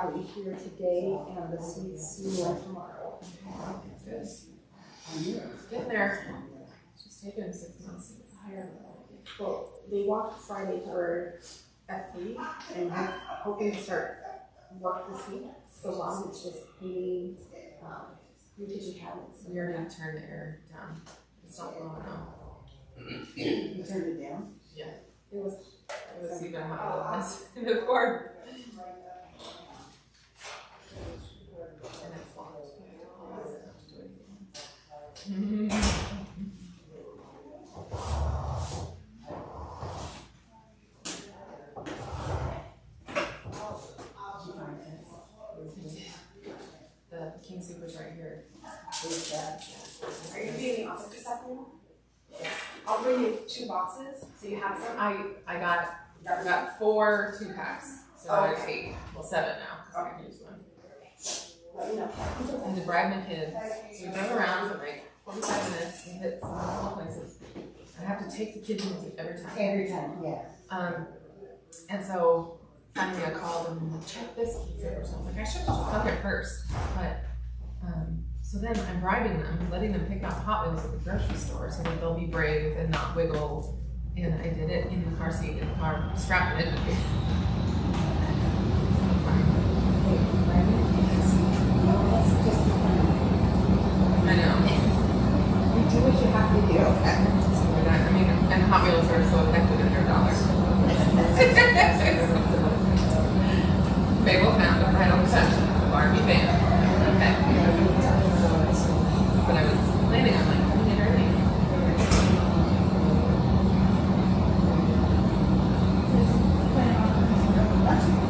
probably here today and the sweets more tomorrow. It's Getting there. It's just taken six months to hire. Well, they walked Friday for F three and we're hoping to start work this week. So long it's just painting, um, new kitchen cabinets. We already turned the air down. It's not blowing out. You turned it down? It was, It was even hotter than this before. And it's locked. I don't have to do anything. The king soup is right here. Are you the office this afternoon? I'll bring you two boxes, so you have some. I, I got, I got four two packs, so there's Okay. eight, well, seven now, I can use one. Let me know. I had to kids, so we drove around for like forty-five minutes, we hit some wonderful places. I have to take the kids with me every time. Every time, yes. Um, and so finally I called them and like, check this pizza or something. I was like, I should have just come here first. But, um, so then I'm bribing them, letting them pick out Hot Wheels at the grocery store so that they'll be brave and not wiggle. And I did it in the car seat in the car, strapped it in. I know. You do what you have to do. I mean, and Hot Wheels are so effective in their dollar. Mabel found a bridal reception at the Barbie van. Okay. But I was planning on like coming in early.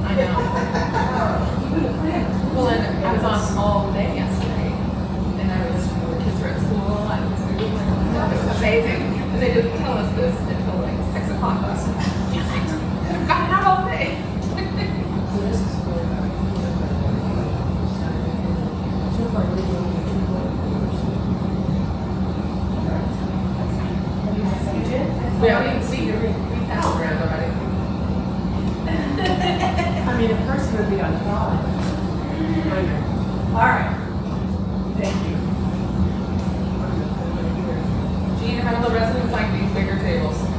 I know. Well, and I was on all day yesterday, and I was, the kids were at school, I was, it was amazing. And they didn't tell us this until like six o'clock last night. I've got out all day. We already, we, we passed around already. I mean, a person would be on top. All right. Thank you. The residents like these bigger tables?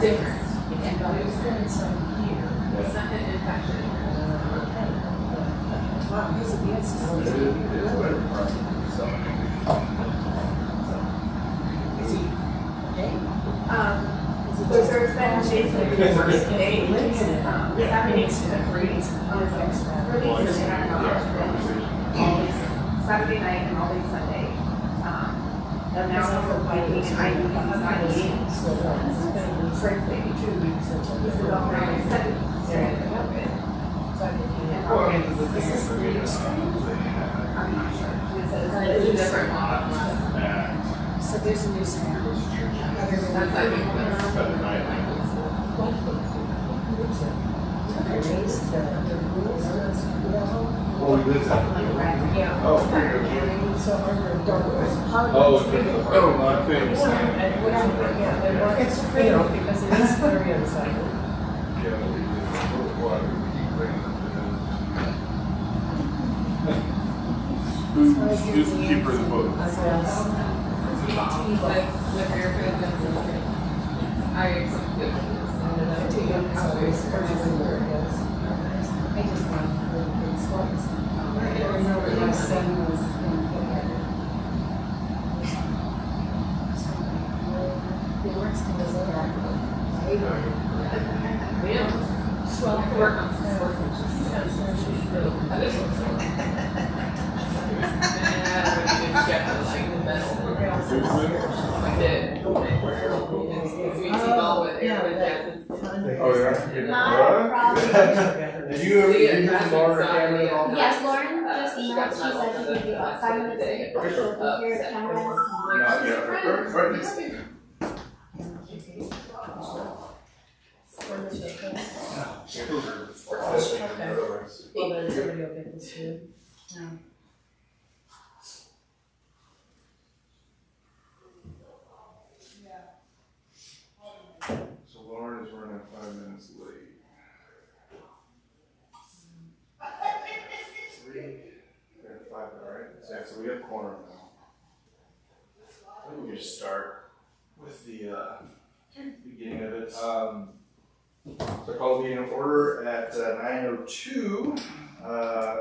Different. And there's been some here. Second infection. Wow, he's against It us. is, it is better part. So. Is he, okay? Um, so there's been basically the first day, um, Saturday, release, release, Saturday night and all day Sunday. Um, and now we're fighting and I use ninety-eight. Frankly, Two weeks until. this is all very exciting. So I think he had. Well, and the thing is, I uh, I'm not sure. This is, Right, it's a different model. yeah. So there's a new sound. That's, I think, that's- Better night. They raised the, the rules, that's, you know. Oh, he lives out. Yeah. Oh, very good. So under dark. Oh, it's because of the parking lot thing. And they want, it's, know, because it is very unsightly. Just, we're water, we keep bringing it in. Who's, who's the keeper of the book? I guess. Like, with Erica, then, I accepted it. I take up hours, or just where it is. I just want really big spots. I remember my son was in Quebec. They weren't still there. Yeah. Well, I work on some sports and she's, that is what's up. Yeah, but you did get the, like, the medal. I did. It's, we team all with Erica Jackson. Oh, yeah? Not a problem. Did you, Yeah, you that's Laura exactly Cameron it. all? Yes, Lauren just emailed, she said she medal could be about five minutes day. late, but she'll be here at ten minutes. Not yet, right, right next. Well, then somebody will get this too. So Lauren is running five minutes late. Three, yeah, five, all right, so, we have corner now. I think we just start with the, uh, beginning of it, um, so I call the meeting to order at uh, nine oh two, uh,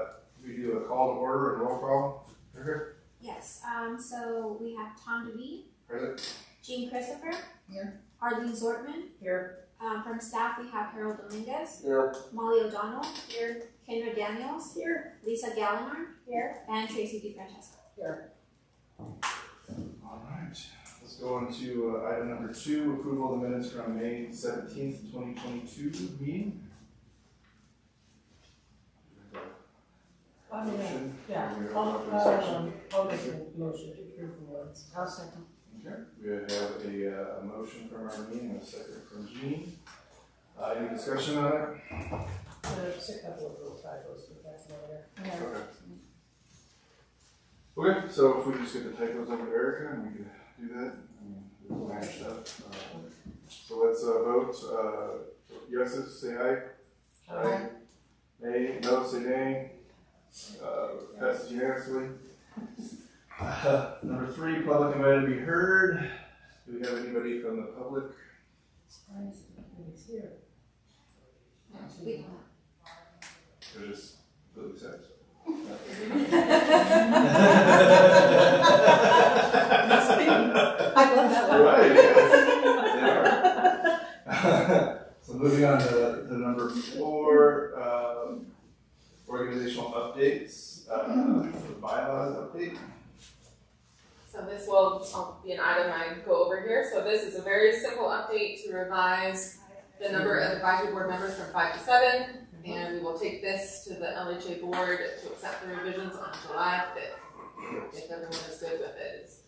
we do a call to order and roll call. Okay, Yes, um, so we have Tom DeVee, present, Jean Christopher. Here. Arlene Zortman. Here. Um, from staff, we have Harold Dominguez, here, Molly O'Donnell. Here. Kendra Daniels. Here. Lisa Gallinar. Here. And Tracy DeFrancesco. All right, let's go on to uh, item number two, approval of the minutes from May seventeenth, twenty twenty-two meeting. I mean, Motion? yeah, We have I'll, a uh, I'll make a motion to approve the minutes. I'll second. Okay, we have a, uh, motion from Arlene and a second from Jean. Uh, any discussion on it? There's a couple of little typos, but that's later. Okay. Okay, so if we just get the typos over to Erica and we can do that, I mean, we'll manage stuff. Uh, So let's, uh, vote, uh, yeses, say aye. Aye. Nay, no, say nay. Uh, passes unanimously. Uh, Number three, public invited to be heard. Do we have anybody from the public He's here. We- They're just completely. I love that one. Right, yes, they are. So moving on to, to number four, um, organizational updates, uh, the bylaws update. So this will um, be an item I go over here. So this is a very simple update to revise the number of advisory board members from five to seven. And we will take this to the LHA board to accept the revisions on July fifth. If everyone is good with it, it's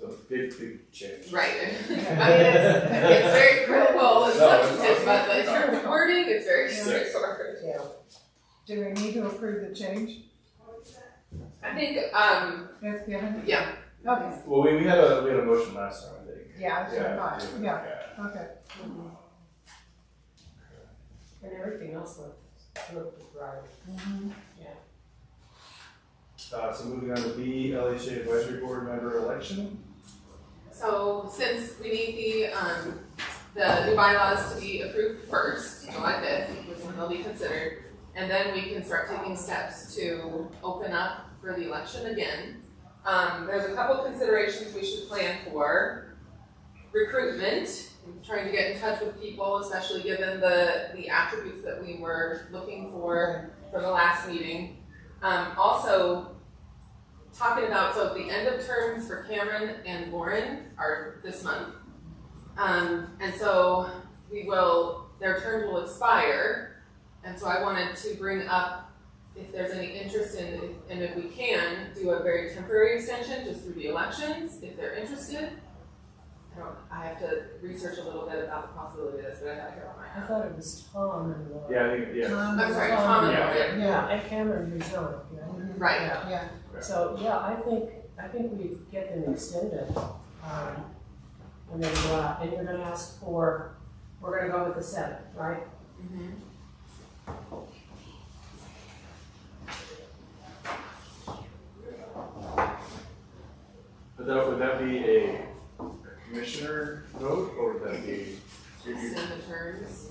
So big, big change. Right. I mean, it's, it's very critical and No, it's substantive, but awesome. in terms of wording, it's very Yeah. straightforward. Yeah. Do we need to approve the change I think, um, that's given? yeah, Okay, Well, we, we had a, we had a motion last time, I think. yeah, that's what I thought, yeah, yeah. okay. And everything else looked, looked right. Uh, so moving on to B, LHA advisory board member election. so since we need the, um, the new bylaws to be approved first, July fifth, which is when they'll be considered, and then we can start taking steps to open up for the election again. Um, there's a couple considerations we should plan for. Recruitment, trying to get in touch with people, especially given the, the attributes that we were looking for for the last meeting. Um, also, talking about, so the end of terms for Cameron and Lauren are this month. Um, and so we will, their terms will expire. And so I wanted to bring up if there's any interest in, and if we can, do a very temporary extension just through the elections, if they're interested. I don't, I have to research a little bit about the possibility of this, but I have it here on my I hand. thought it was Tom and Laura. Yeah, I think, yeah. Tom, I'm sorry, Tom and Laura. Yeah. Lauren. Yeah, and Cameron resigned, yeah. Right. Yeah. Yeah, So, yeah, I think, I think we get them extended. Um, and then, uh, and you're gonna ask for, we're gonna go with the seven, right? Mhm. But that, would that be a commissioner vote, or would that be? Extend the terms.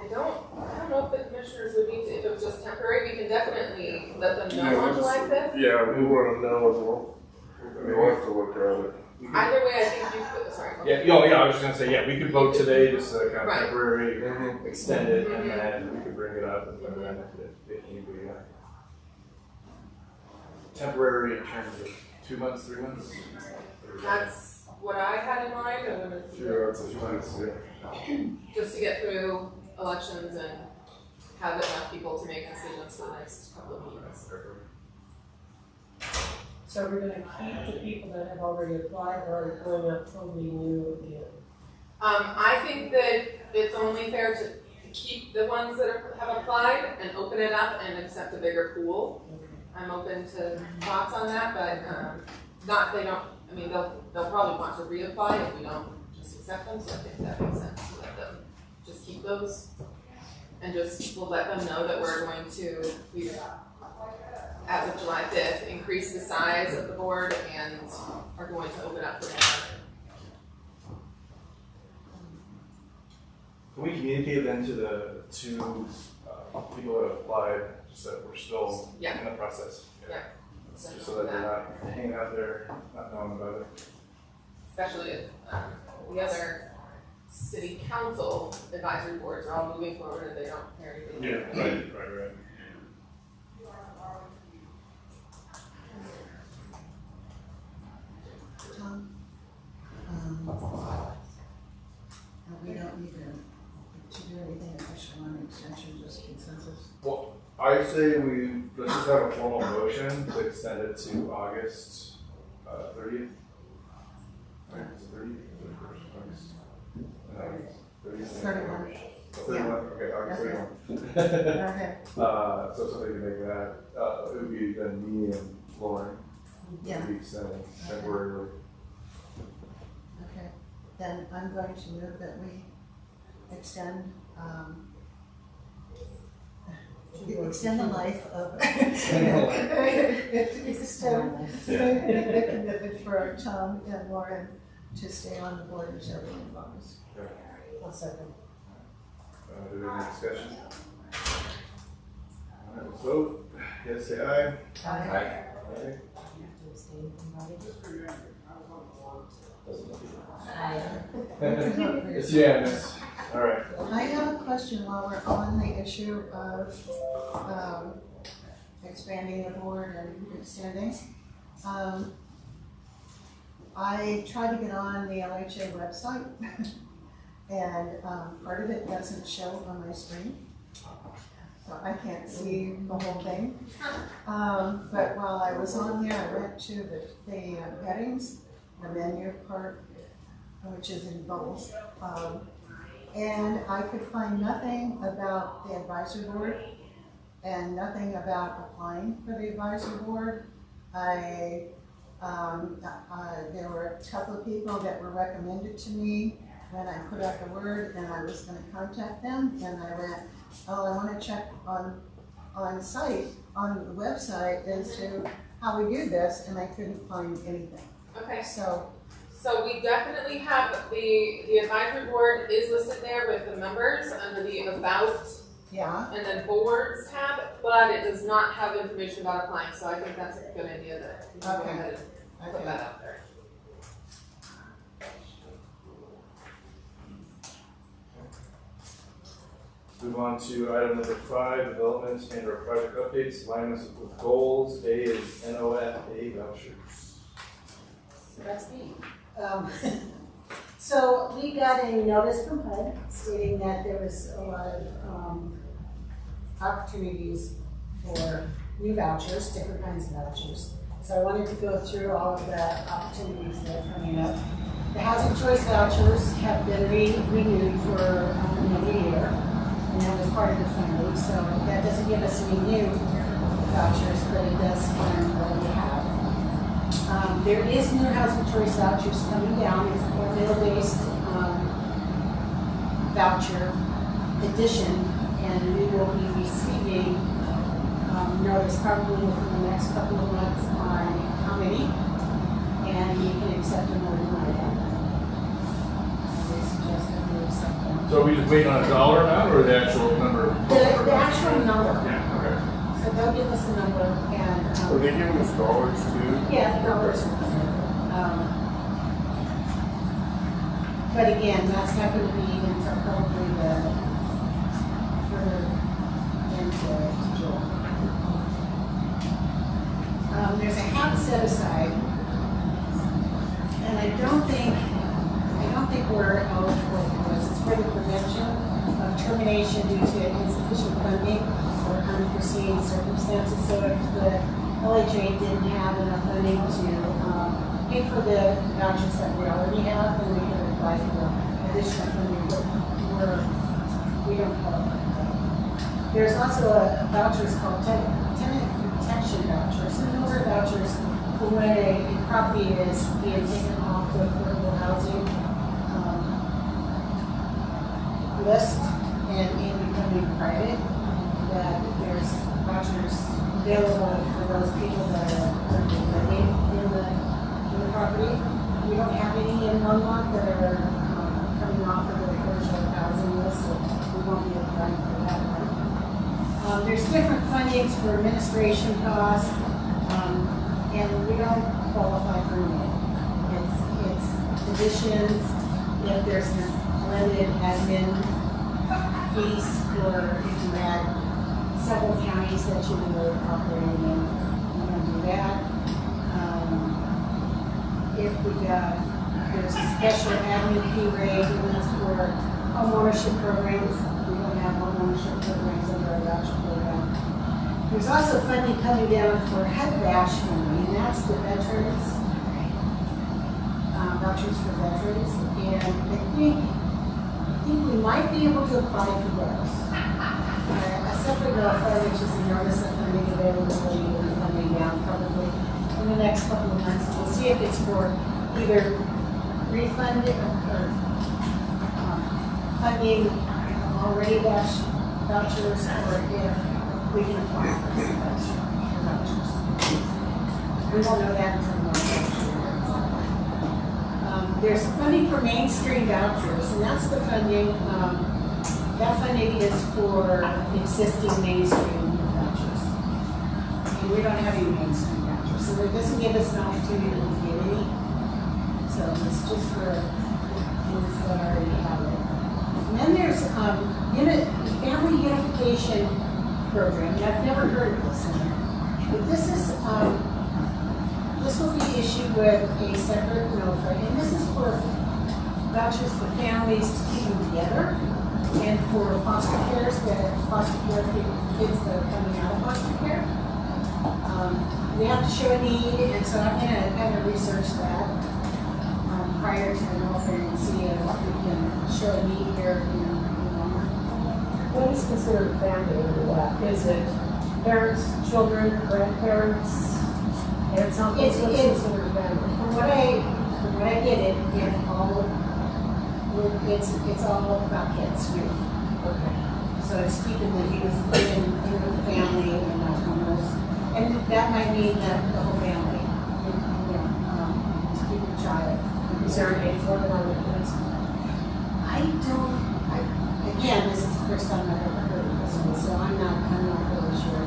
I don't, I don't know if the commissioners would need to, if it was just temporary, we can definitely let them know on July fifth. Yeah, we want to know as well. We'll have to look at it. Either way, I think you could, sorry. go Yeah, oh, yeah, I was just gonna say, yeah, we could vote today, just uh, kind of Right. temporary, extend it, and then we could bring it up, and then if, if need be, yeah. Temporary in terms of two months, three months? That's what I had in mind, and when it's Yeah, that's a chance, yeah. just to get through elections and have enough people to make decisions for the next couple of meetings. So we're gonna keep the people that have already applied or are going up totally new again? Um, I think that it's only fair to keep the ones that have applied and open it up and accept a bigger pool. I'm open to thoughts on that, but, um, not, they don't, I mean, they'll, they'll probably want to reapply if we don't just accept them, so I think that makes sense to let them just keep those. And just, we'll let them know that we're going to, we, as of July fifth, increase the size of the board and are going to open up for more. Can we communicate then to the two, uh, people that applied, just that we're still Yeah. in the process? Yeah. Just so that they're not hanging out there, not knowing about it. especially if um, the other city council advisory boards are all moving forward and they don't care anything. right, right, right. Tom, um, no, we don't need to, to do anything official on extension, just consensus. Well, I say we, let's just have a formal motion to extend it to August, uh, thirtieth. Thirtieth, thirty-first, August. 30th. Thirty-one. Thirty-one, okay, August thirty-one. Okay, Uh, so somebody can make that, uh, it would be then me and Lauren. yeah, be extending temporarily. okay. Then I'm going to move that we extend, um, extend the life of. Extend the life. Extend the commitment for Tom and Lauren to stay on the board as everyone wants. I'll second. Uh, do we have any discussion? All right, let's vote. Yes, say aye. Aye. Aye. It's unanimous. All right. I have a question while we're on the issue of, um, expanding the board and extending. Um, I tried to get on the LHA website, and, um, part of it doesn't show on my screen. So I can't see the whole thing. Um, but while I was on there, I went to the, the uh, headings, the menu part, which is in bubbles. Um, and I could find nothing about the advisory board and nothing about applying for the advisory board. I, um, uh, there were a couple of people that were recommended to me when I put out the word and I was gonna contact them and I went, oh, I wanna check on, on site, on the website as to how we do this and I couldn't find anything. Okay, So, so we definitely have, the, the advisory board is listed there with the members under the about yeah, and then boards tab, but it does not have information about applying, so I think that's a good idea that we can go Okay. ahead and put okay. that out there. Move on to item number five, developments and our project updates, alignments with goals. A is NOFA vouchers. So That's me. Um, So we got a notice from HUD stating that there was a lot of, um, opportunities for new vouchers, different kinds of vouchers. So I wanted to go through all of the opportunities that are coming up. The housing choice vouchers have been re- renewed for um, another year, and that was part of the funding, so that doesn't give us any new vouchers, but it does fund what we have. Um, there is new housing choice vouchers coming down, it's a formula-based, um, voucher addition, and we will be receiving, um, notice probably within the next couple of months on how many, and you can accept them or deny them. They suggest that we accept them. So are we just waiting on a dollar amount or the actual number? The, the actual number, Yeah, they'll give us a number and, um. Are they giving us dollars too? Yeah, numbers. Um, But again, that's not gonna be until probably the, further into June. Um, there's a hat set aside. And I don't think, I don't think we're eligible for this. It's for the prevention of termination due to insufficient funding or unforeseen circumstances. So if the LHA didn't have enough funding to, um, pay for the vouchers that we already have, then we can apply for additional funding, we're, we don't qualify for. There's also a vouchers called ten- tenant protection vouchers, and those are vouchers for when a property is being taken off the affordable housing, um, list and in becoming private, available for those people that are currently living in the, in the property. We don't have any in Longmont that are, um, coming off of the affordable housing list, so we won't be applying for that one. Um, there's different fundings for administration costs, um, and we don't qualify for any. It's, it's additions, if there's limited admin fees for if you had several counties that you were operating in, you going to do that. Um, if we got, there's a special admin fee rate, and that's for homeownership programs, we don't have homeownership programs under our voucher program. There's also funding coming down for HUD VASH funding, and that's the veterans, um, vouchers for veterans, and I think, I think we might be able to apply for those. Uh, Separate NOFA, which is the notice of funding availability, will be coming down probably in the next couple of months. We'll see if it's for either refunded or, um, funding already VASH vouchers, or if we can apply for some vouchers. We won't know that until. Um, there's funding for mainstream vouchers, and that's the funding, um, that funding is for existing mainstream vouchers. And we don't have any mainstream vouchers, so it doesn't give us an opportunity to get any. So it's just for things that already have it. And then there's, um, family unification program, and I've never heard of this one. But this is, um, this will be issued with a separate NOFA, and this is for vouchers for families to keep them together, and for foster that foster care ki- kids that are coming out of foster care. Um, we have to show a need, and so I'm gonna kind of research that, um, prior to the NOFA and see if we can show a need here in, in Longmont. What is considered family that? Is it parents, children, grandparents? And something, It's- what's considered family? From what I, from what I get it, it all, it's, it's all about kids, youth. Okay. So it's keeping the youth in, in the family and not homeless. And that might mean that the whole family, you know, um, to keep a child. Is there limit on? I don't, I, again, this is the first time I've ever heard of this one, so I'm not, I'm not really sure.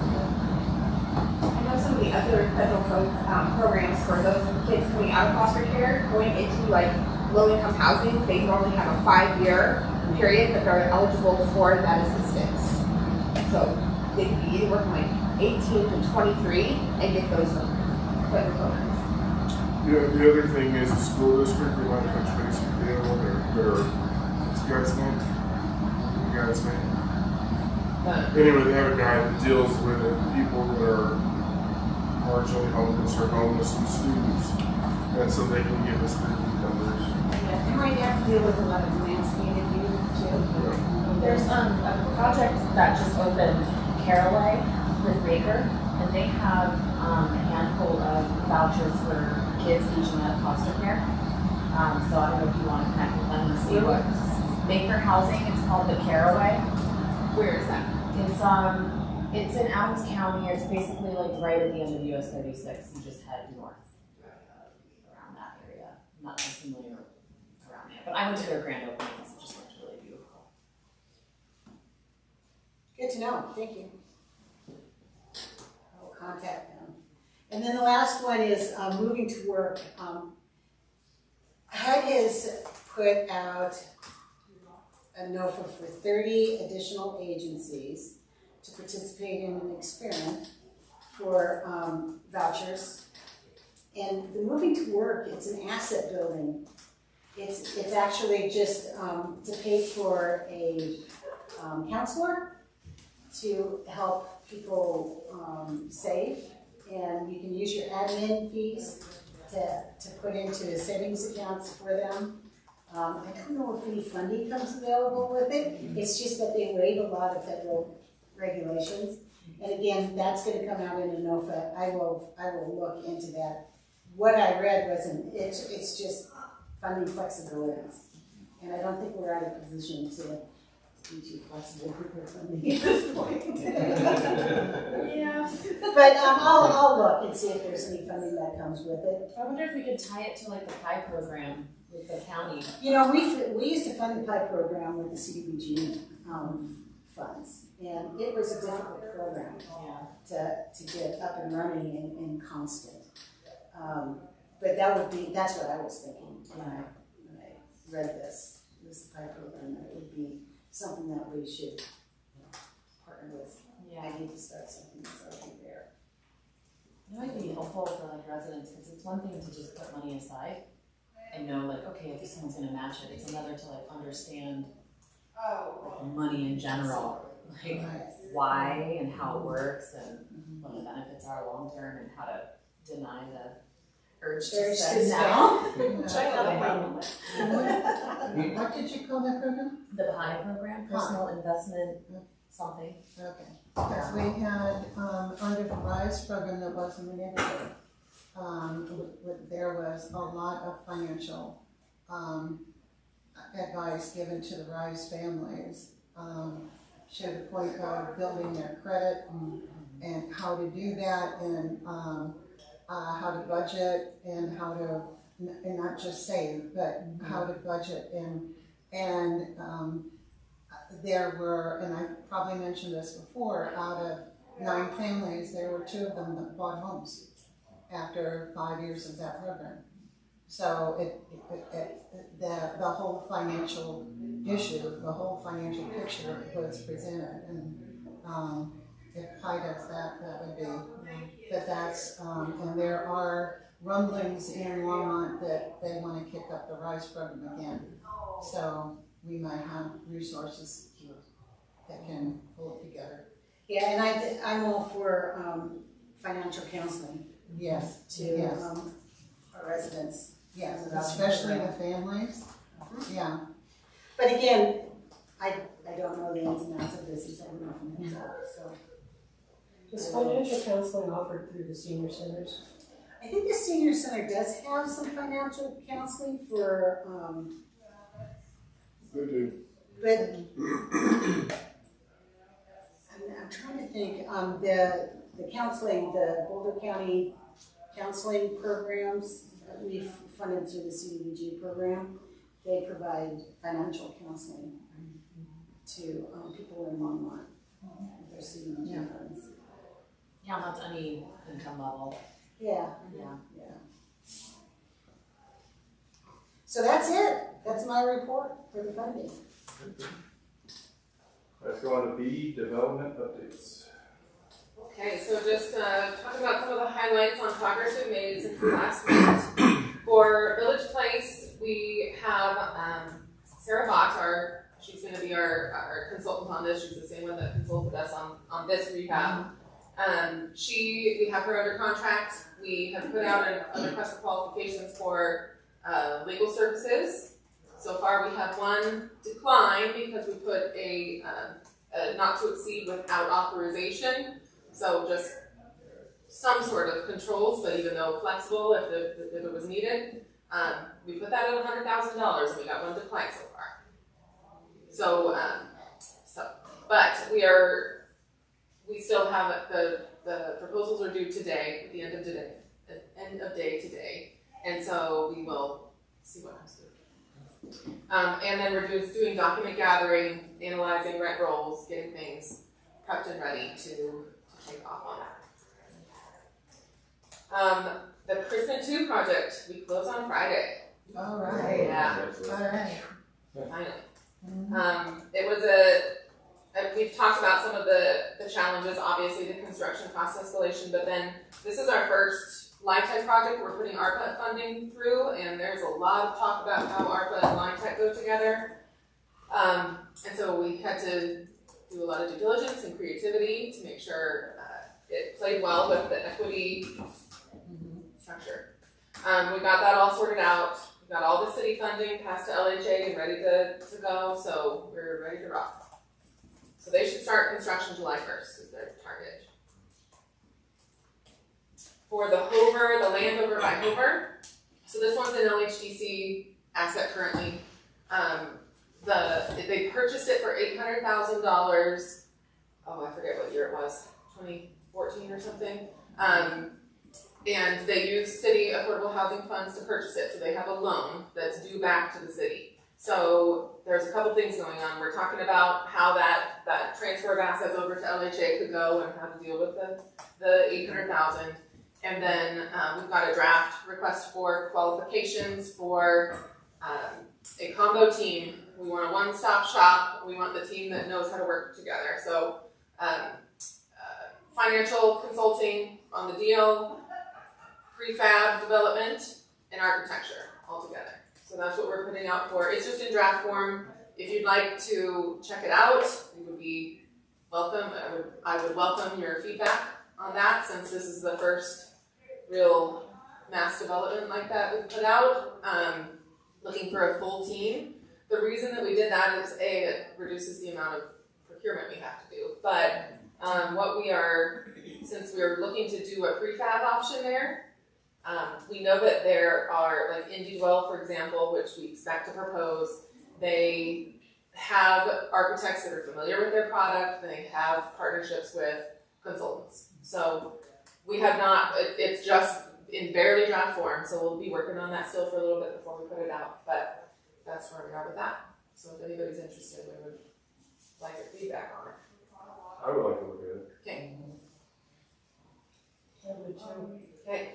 I know some of the other federal um, programs for those kids coming out of foster care, going into like low-income housing, they normally have a five-year period that they're eligible for that assistance. So they could be anywhere from like eighteen to twenty-three and get those programs. Yeah, the other thing is the school district, we want to touch base with them on their, their, what's the guy's name? The guy's name? Uh, Anyway, they have a guy that deals with it, people that are marginally homeless or homeless and students. And so they can give us their numbers. Yeah, They might have to deal with a lot of emancipated youth too. There's um, a project that just opened, Caraway with Baker, and they have um, a handful of vouchers for kids aging out of foster care. Um, so I don't know if you want to connect with them and see what, Baker Housing, it's called the Caraway. where is that? It's, um, it's in Adams County, it's basically like right at the end of US thirty-six, you just head north. Around that area, I'm not as familiar around there, but I went to their grand opening, it just looked really beautiful. Good to know, thank you. I will contact them. And then the last one is uh, moving to work. Um, HUD has put out a NOFA for thirty additional agencies to participate in an experiment for um, vouchers. And the moving to work, it's an asset building. It's, it's actually just um, to pay for a um, counselor to help people um, save. And you can use your admin fees to, to put into savings accounts for them. Um, I don't know if any funding comes available with it. It's just that they waive a lot of federal regulations. And again, that's gonna come out in a NOFA. I will, I will look into that. What I read wasn't, it's, it's just funding flexibility. And I don't think we're out of position to be too flexible with funding at this point. Yeah. But, um, I'll, I'll look and see if there's any funding that comes with it. I wonder if we could tie it to like the PI program with the county. You know, we, we used to fund the PI program with the CDBG, um, funds. And it was a difficult program to, to get up and running and, and constant. Um, but that would be, that's what I was thinking when I, when I read this, this PI program, that it would be something that we should you know, partner with. Yeah. I need to start something that's already there. It might be helpful for like residents, because it's one thing to just put money aside and know like, okay, if someone's gonna match it, it's another to like understand oh, like, money in general, like why and how it works and what the mm-hmm. benefits are long-term and how to deny the urge to Urge to spend spend. now. Which I have a problem with. What what did you call that program? The PI program, personal investment, something. Okay, because we had, um, under the RISE program that was in the neighborhood, um, w- w- there was a lot of financial, um, advice given to the RISE families, um, to the point of building their credit and, and how to do that and, um, uh, how to budget and how to, and not just save, but how to budget and, and, um, there were, and I probably mentioned this before, out of nine families, there were two of them that bought homes after five years of that program. So it, it, it, the, the whole financial issue, the whole financial picture was presented and, um, if Pi does that, that would be, that that's, um, and there are rumblings in Longmont that they wanna kick up the RISE program again. So we might have resources here that can pull it together. Yeah, and I, I'm all for, um, financial counseling Yes, to, Yes. um, our residents. yes, especially the families, yeah. But again, I, I don't know the ins and outs of this, so I don't know from the so. Is financial counseling offered through the senior centers? I think the senior center does have some financial counseling for, um, They do. but I'm, I'm trying to think, um, the, the counseling, the Boulder County counseling programs, that we've funded through the CDBG program, they provide financial counseling to, um, people in Longmont, with their CDBG Yeah. funds. Yeah, not to any income level, Yeah, yeah. yeah. So that's it, that's my report for the funding. Let's go on to B, development updates. Okay, so just uh, talk about some of the highlights on progress we've made since we last met. For Village Place, we have um, Sarah Bott, our, she's gonna be our, our consultant on this, she's the same one that consulted us on, on this rehab. Um, she, we have her under contract, we have put out a, a request for qualifications for uh, legal services. So far, we have one decline because we put a, um, a not to exceed without authorization. So just some sort of controls, but even though flexible if, the, if it was needed. Um, we put that at hundred thousand dollars and we got one decline so far. So, um, so, but we are, we still have, the, the proposals are due today, at the end of today, at end of day today. And so we will see what comes through. Um, and then we're just doing document gathering, analyzing rent rolls, getting things prepped and ready to, to take off on that. Um, the Christmas two project, we close on Friday. All right, Yeah, all right. finally. Um, it was a, we've talked about some of the, the challenges, obviously the construction cost escalation, but then this is our first LIHTC project we're putting ARPA funding through, and there's a lot of talk about how ARPA and LIHTC go together. Um, and so we had to do a lot of due diligence and creativity to make sure uh, it played well with the equity structure. Um, we got that all sorted out. We got all the city funding passed to LHA and ready to, to go, so we're ready to rock. So they should start construction July first is their target. For the Hover, the land over by Hover, so this one's an LHDC asset currently. Um, the, they purchased it for eight hundred thousand dollars. Oh, I forget what year it was, twenty fourteen or something. Um, and they use city affordable housing funds to purchase it, so they have a loan that's due back to the city. So there's a couple things going on. We're talking about how that, that transfer of assets over to LHA could go and how to deal with the, the eight hundred thousand. And then, um, we've got a draft request for qualifications for, um, a combo team. We want a one-stop shop. We want the team that knows how to work together. So, um, uh, financial consulting on the deal, prefab development, and architecture all together. So that's what we're putting out for. It's just in draft form. If you'd like to check it out, you would be welcome. I would, I would welcome your feedback on that since this is the first real mass development like that we've put out. Um, looking for a full team. The reason that we did that is A, it reduces the amount of procurement we have to do. But um, what we are, since we're looking to do a prefab option there, um, we know that there are, like IndieDwell, for example, which we expect to propose, they have architects that are familiar with their product, they have partnerships with consultants. So we have not, it, it's just in barely draft form, so we'll be working on that still for a little bit before we put it out, but that's where we are with that. So if anybody's interested, we would like your feedback on it. I would like to look at it. Okay, okay,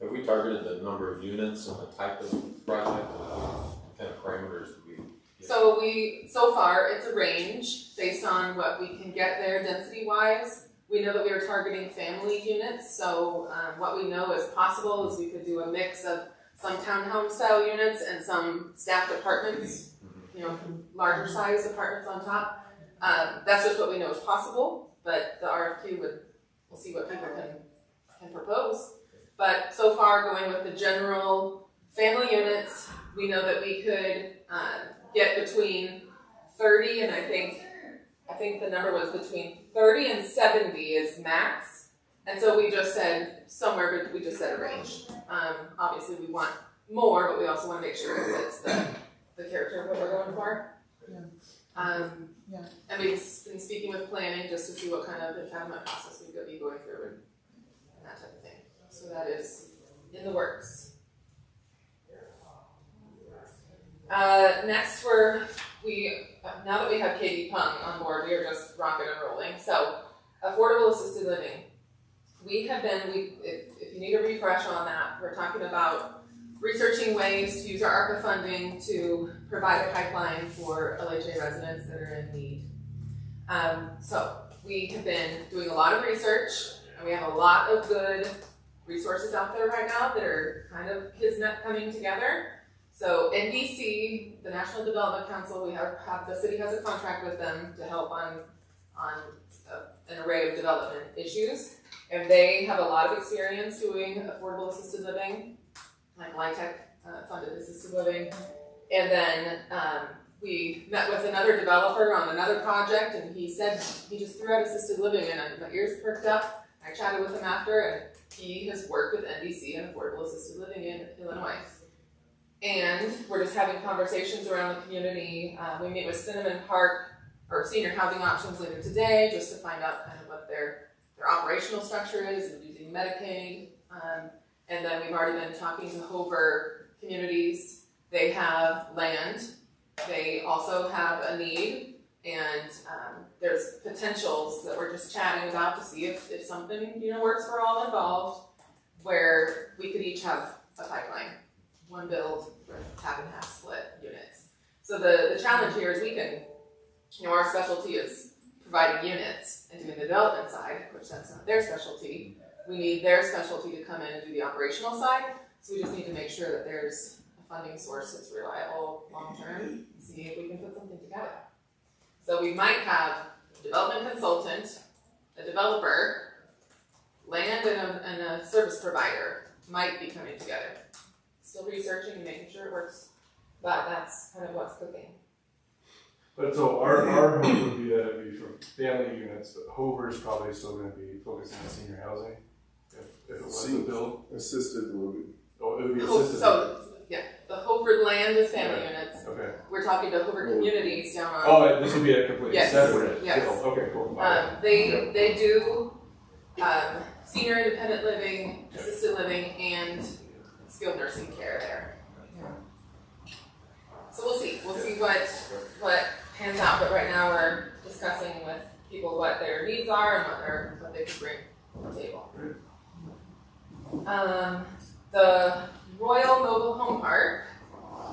Have we targeted the number of units and the type of project, and what kind of parameters do we? so we, so far, it's a range based on what we can get there density wise. We know that we are targeting family units, so, um, what we know is possible is we could do a mix of some townhome style units and some staffed apartments, you know, larger size apartments on top. Um, that's just what we know is possible, but the RFQ would, we'll see what people can, can propose. But so far, going with the general family units, we know that we could, uh, get between thirty and I think, I think the number was between thirty and seventy is max. And so we just said somewhere, but we just said a range. Um, obviously, we want more, but we also want to make sure it fits the, the character of what we're going for. Yeah. Um, Yeah. and we've been speaking with planning just to see what kind of entitlement process we could be going through and, and that type of thing. So that is in the works. Uh, next, we're we now that we have Katie Pung on board, we are just rocking and rolling. So, affordable assisted living. We have been we if, if you need a refresh on that, we're talking about researching ways to use our ARPA funding to provide a pipeline for LHA residents that are in need. Um, so we have been doing a lot of research, and we have a lot of good resources out there right now that are kind of kismet coming together. So NDC, the National Development Council, we have, have the city has a contract with them to help on on a, an array of development issues, and they have a lot of experience doing affordable assisted living, like LIHTC uh, funded assisted living, and then um, we met with another developer on another project, and he said he just threw out assisted living, and my ears perked up. I chatted with him after, and he has worked with NDC and affordable assisted living in Illinois. And we're just having conversations around the community. Uh, we meet with Cinnamon Park or Senior Housing Options later today just to find out kind of what their their operational structure is and using Medicaid. Um, and then we've already been talking to Hover Communities. They have land. They also have a need, and um, there's potentials that we're just chatting about to see if, if something you know works for all involved, where we could each have a pipeline one build with half and half split units. So the, the challenge here is we can, you know, our specialty is providing units and doing the development side, which that's not their specialty. We need their specialty to come in and do the operational side. So we just need to make sure that there's a funding source that's reliable long term and see if we can put something together. So we might have a development consultant, a developer, land and a, and a service provider might be coming together still researching and making sure it works. But that's kind of what's cooking. But so our, our hope would be that it'd be for family units, but Hover's probably still gonna be focusing on senior housing. If, if it was a bill, Assisted living. oh, it would be assisted. So, yeah, the Hover land is family Yeah. units. Okay. We're talking to Hover communities down on. Oh, this would be a completely Yes, separate yes. deal. Okay, cool. Um, they, they do, um, senior independent living, assisted living, and skilled nursing care there. So we'll see, we'll see what, what pans out, but right now we're discussing with people what their needs are and what their, what they can bring to the table. Um, the Royal Mobile Home Park,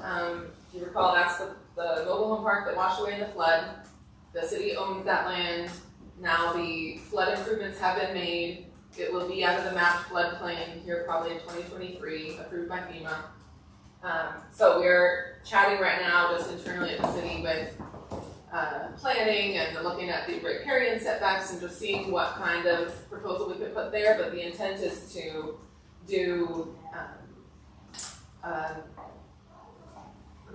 um, if you recall, that's the, the mobile home park that washed away in the flood. The city owns that land. Now the flood improvements have been made. It will be out of the mapped floodplain here probably in twenty twenty-three, approved by FEMA. Um, so we're chatting right now just internally at the city with, uh, planning and looking at the riparian setbacks and just seeing what kind of proposal we could put there, but the intent is to do, um, um,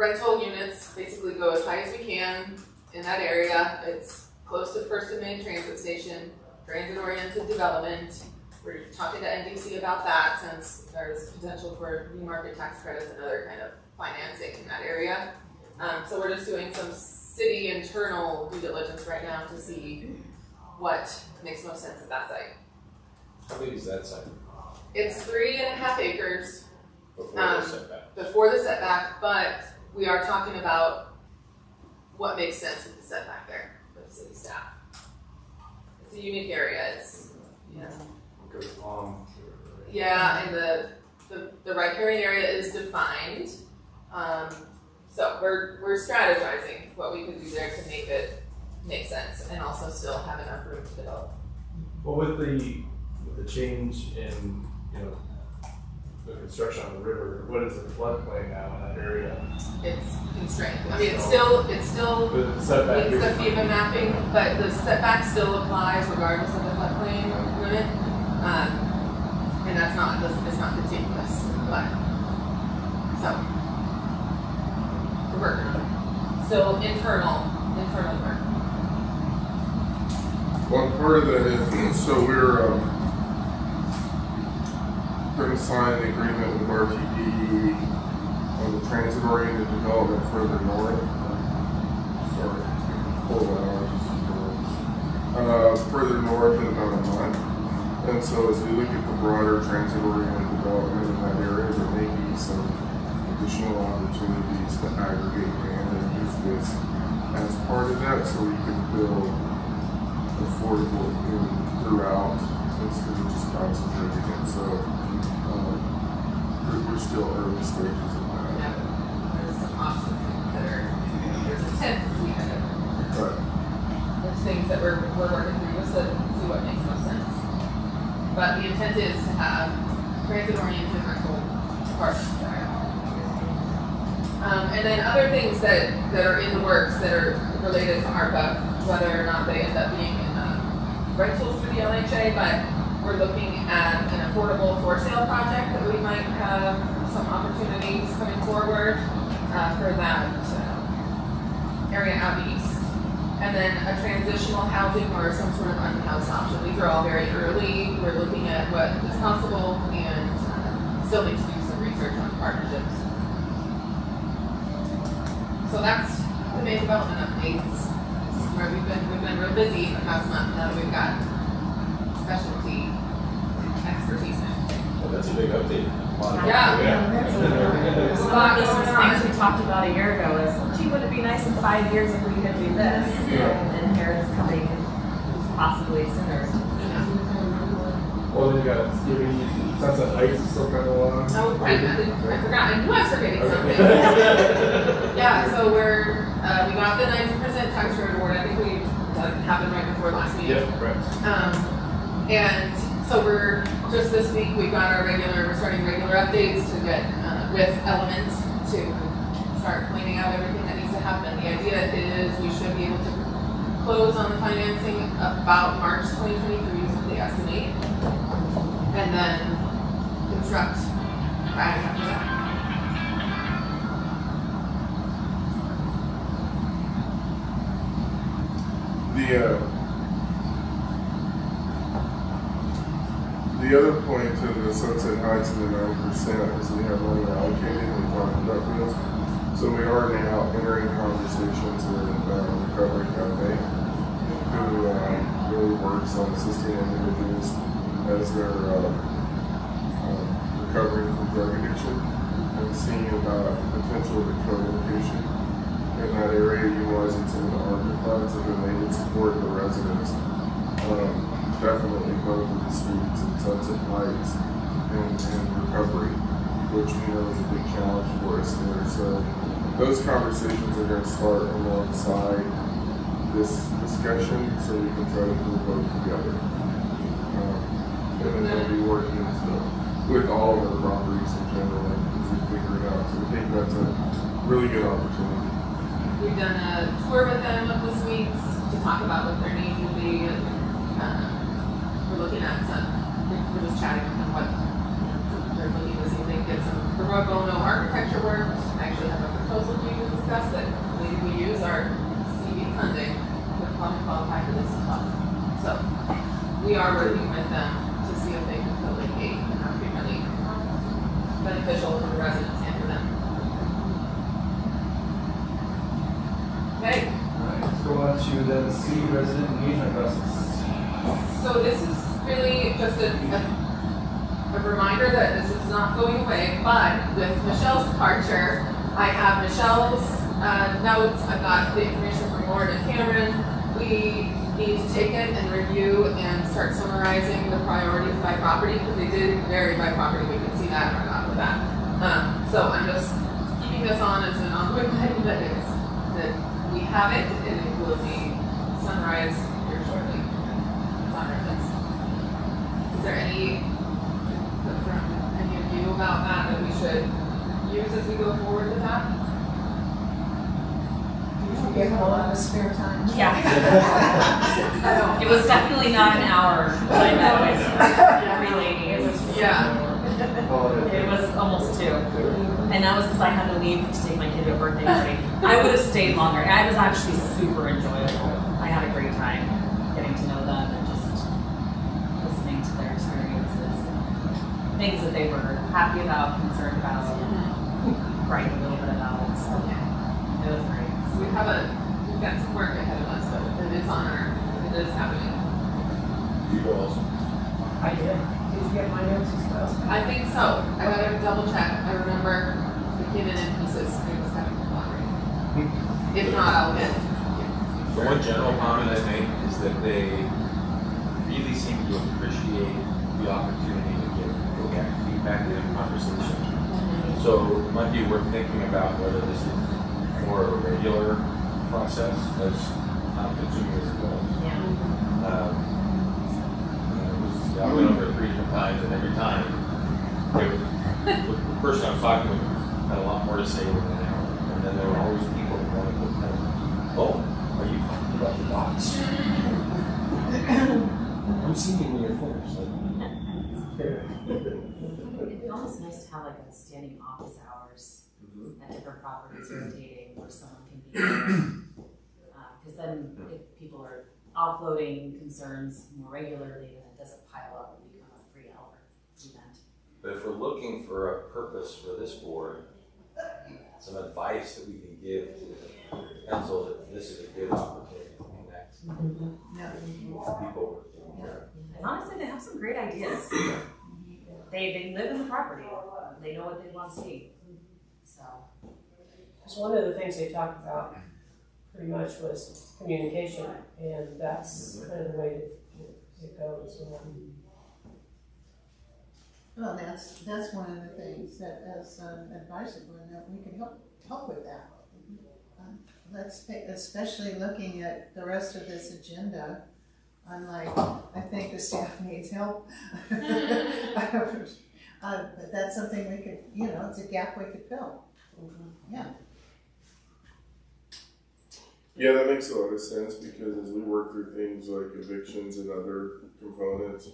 rental units basically go as high as we can in that area. It's close to First and Main Transit Station, transit-oriented development. We're talking to NDC about that since there's potential for new market tax credits and other kind of financing in that area. Um, so we're just doing some city internal due diligence right now to see what makes most sense at that site. How big is that site? It's three and a half acres Before Um, the setback? before the setback, but we are talking about what makes sense with the setback there for the city staff. It's a unique area, it's, you know, Goes long. yeah, and the, the, the riparian area is defined. Um, so we're, we're strategizing what we could do there to make it make sense and also still have enough room to develop. Well, with the, with the change in, you know, the construction on the river, what is the floodplain now in that area? It's constrained, I mean, it's still, it's still The setback It's is. the FEMA mapping, but the setback still applies regardless of the floodplain limit. Um, and that's not, this, it's not contiguous, but, so. We're working on it. Still internal, internal work. Well, part of that is, so we're, um, to sign an agreement with RTD on the transit-oriented development further north. Sorry, pull that out. Uh, further north in about a month. And so as we look at the broader transit-oriented development in that area, there may be some additional opportunities to aggregate land and use this as part of that, so we can build affordable in throughout instead of just concentrating it. So, um, we're, still early stages of that. Yeah, there's some options to consider. There's a kind of, there's things that we're, we're working through just to see what makes most sense. But the intent is to have transit-oriented rental there. Um, and then other things that, that are in the works that are related to ARPA, whether or not they end up being in, uh, rentals through the LHA, but we're looking at an affordable for sale project that we might have some opportunities coming forward, uh, for that, uh, area out east. And then a transitional housing or some sort of unhoused option. These are all very early. We're looking at what is possible and uh, still need to do some research on partnerships. So that's the main development updates. Where we've been, we've been real busy the past month. Now that we've got specialty expertise. Well, that's a big update. Yeah. Yeah. A lot of these things we talked about a year ago is, gee, would it be nice in five years if we could do this? And here it's coming possibly sooner. Well, then you got Skibby, Sunset Heights is still kind of long. Oh, I, I I forgot, I knew I was forgetting something. Yeah, so we're, uh, we got the ninety percent tax credit award, I think we, that happened right before last meeting. Yep, right. Um, and so we're, just this week, we got our regular, we're starting regular updates to get, uh, with elements to start pointing out everything that needs to happen. The idea is we should be able to close on the financing about March twenty twenty-three is what estimate. And then construct right after that. the, uh, the other point to the Sunset Heights and the nine percent is we have money allocated and talked about this. So we are now entering conversations with, uh, Recovery Cafe, who, uh, really works on assisting individuals as they're, uh, um, recovering from drug addiction and seeing about potential co-location in that area, utilizing some of the ARPA funds, and then they would support the residents. Um, definitely both of the streets and Sunset Heights and, and recovery, which we know is a big challenge for us there. So those conversations are gonna start alongside this discussion, so we can try to move both together. Um, And then they'll be working with, with all of our properties in general, as we figure it out. So we think that's a really good opportunity. We've done a tour with them of the suites to talk about what their needs will be at some, we're- just chatting with them what they're looking to see if they can get some pro bono architecture work. I actually have a proposal for you to discuss that maybe we use our CV funding to qualify qualify for this as well. So, we are working with them to see if they can co-locate and that would be really beneficial for the residents and for them. Okay, to the city resident engagement process. So this is really just a, a, a reminder that this is not going away, but with Michelle's departure, I uh, notes, I've got the information from Lauren and Cameron. We need to take it and review and start summarizing the priorities by property, because they did vary by property, we can see that right off the bat. Um, so I'm just keeping this on as an ongoing item that it's, that we have it, and it will be summarized here shortly. Is there any, from any of you about that that we should use as we go forward with that? We have a lot of spare time. Yeah. It was definitely not an hour like that I met with every lady. It was, Yeah. it was almost two. And that was because I had to leave to take my kid to a birthday party. I would have stayed longer. It was actually super enjoyable. I had a great time getting to know them and just listening to their experiences. Things that they were happy about, concerned about, writing a little bit about. So it was great. We have a, we've got some work ahead of us, but it is on our, it is happening. You girls. I did. Did you get my notes as well? I think so. I gotta double check. I remember it came in in pieces. It was coming from library. If not, I'll get. The one general comment I make is that they really seem to appreciate the opportunity to get, go back feedback and have conversation. So it might be worth thinking about whether this is more a regular process as time consuming as it was. Um, you know, it was- I went over it three different times and every time, they would- the the person I was talking with had a lot more to say than an hour. And then there were always people who wanted to kind of, oh, are you talking about the box? I'm seeing when you're finished. It'd be almost nice to have like a standing office hours at different properties rotating where someone can be there. Uh, Cause then if people are offloading concerns more regularly, then it doesn't pile up and become a three hour event. But if we're looking for a purpose for this board, some advice that we can give to the council that this is a good opportunity to connect with people. And honestly, they have some great ideas. They, they live in the property, they know what they want to see, so. Because one of the things they talked about pretty much was communication, and that's kind of the way to, to go as well. Well, that's, that's one of the things that as an advisory board, that we can help, help with that. Um, Let's, pick- especially looking at the rest of this agenda, I'm like, I think the staff needs help. Uh, but that's something we could, you know, it's a gap we could fill. Yeah. Yeah, that makes a lot of sense because as we work through things like evictions and other components,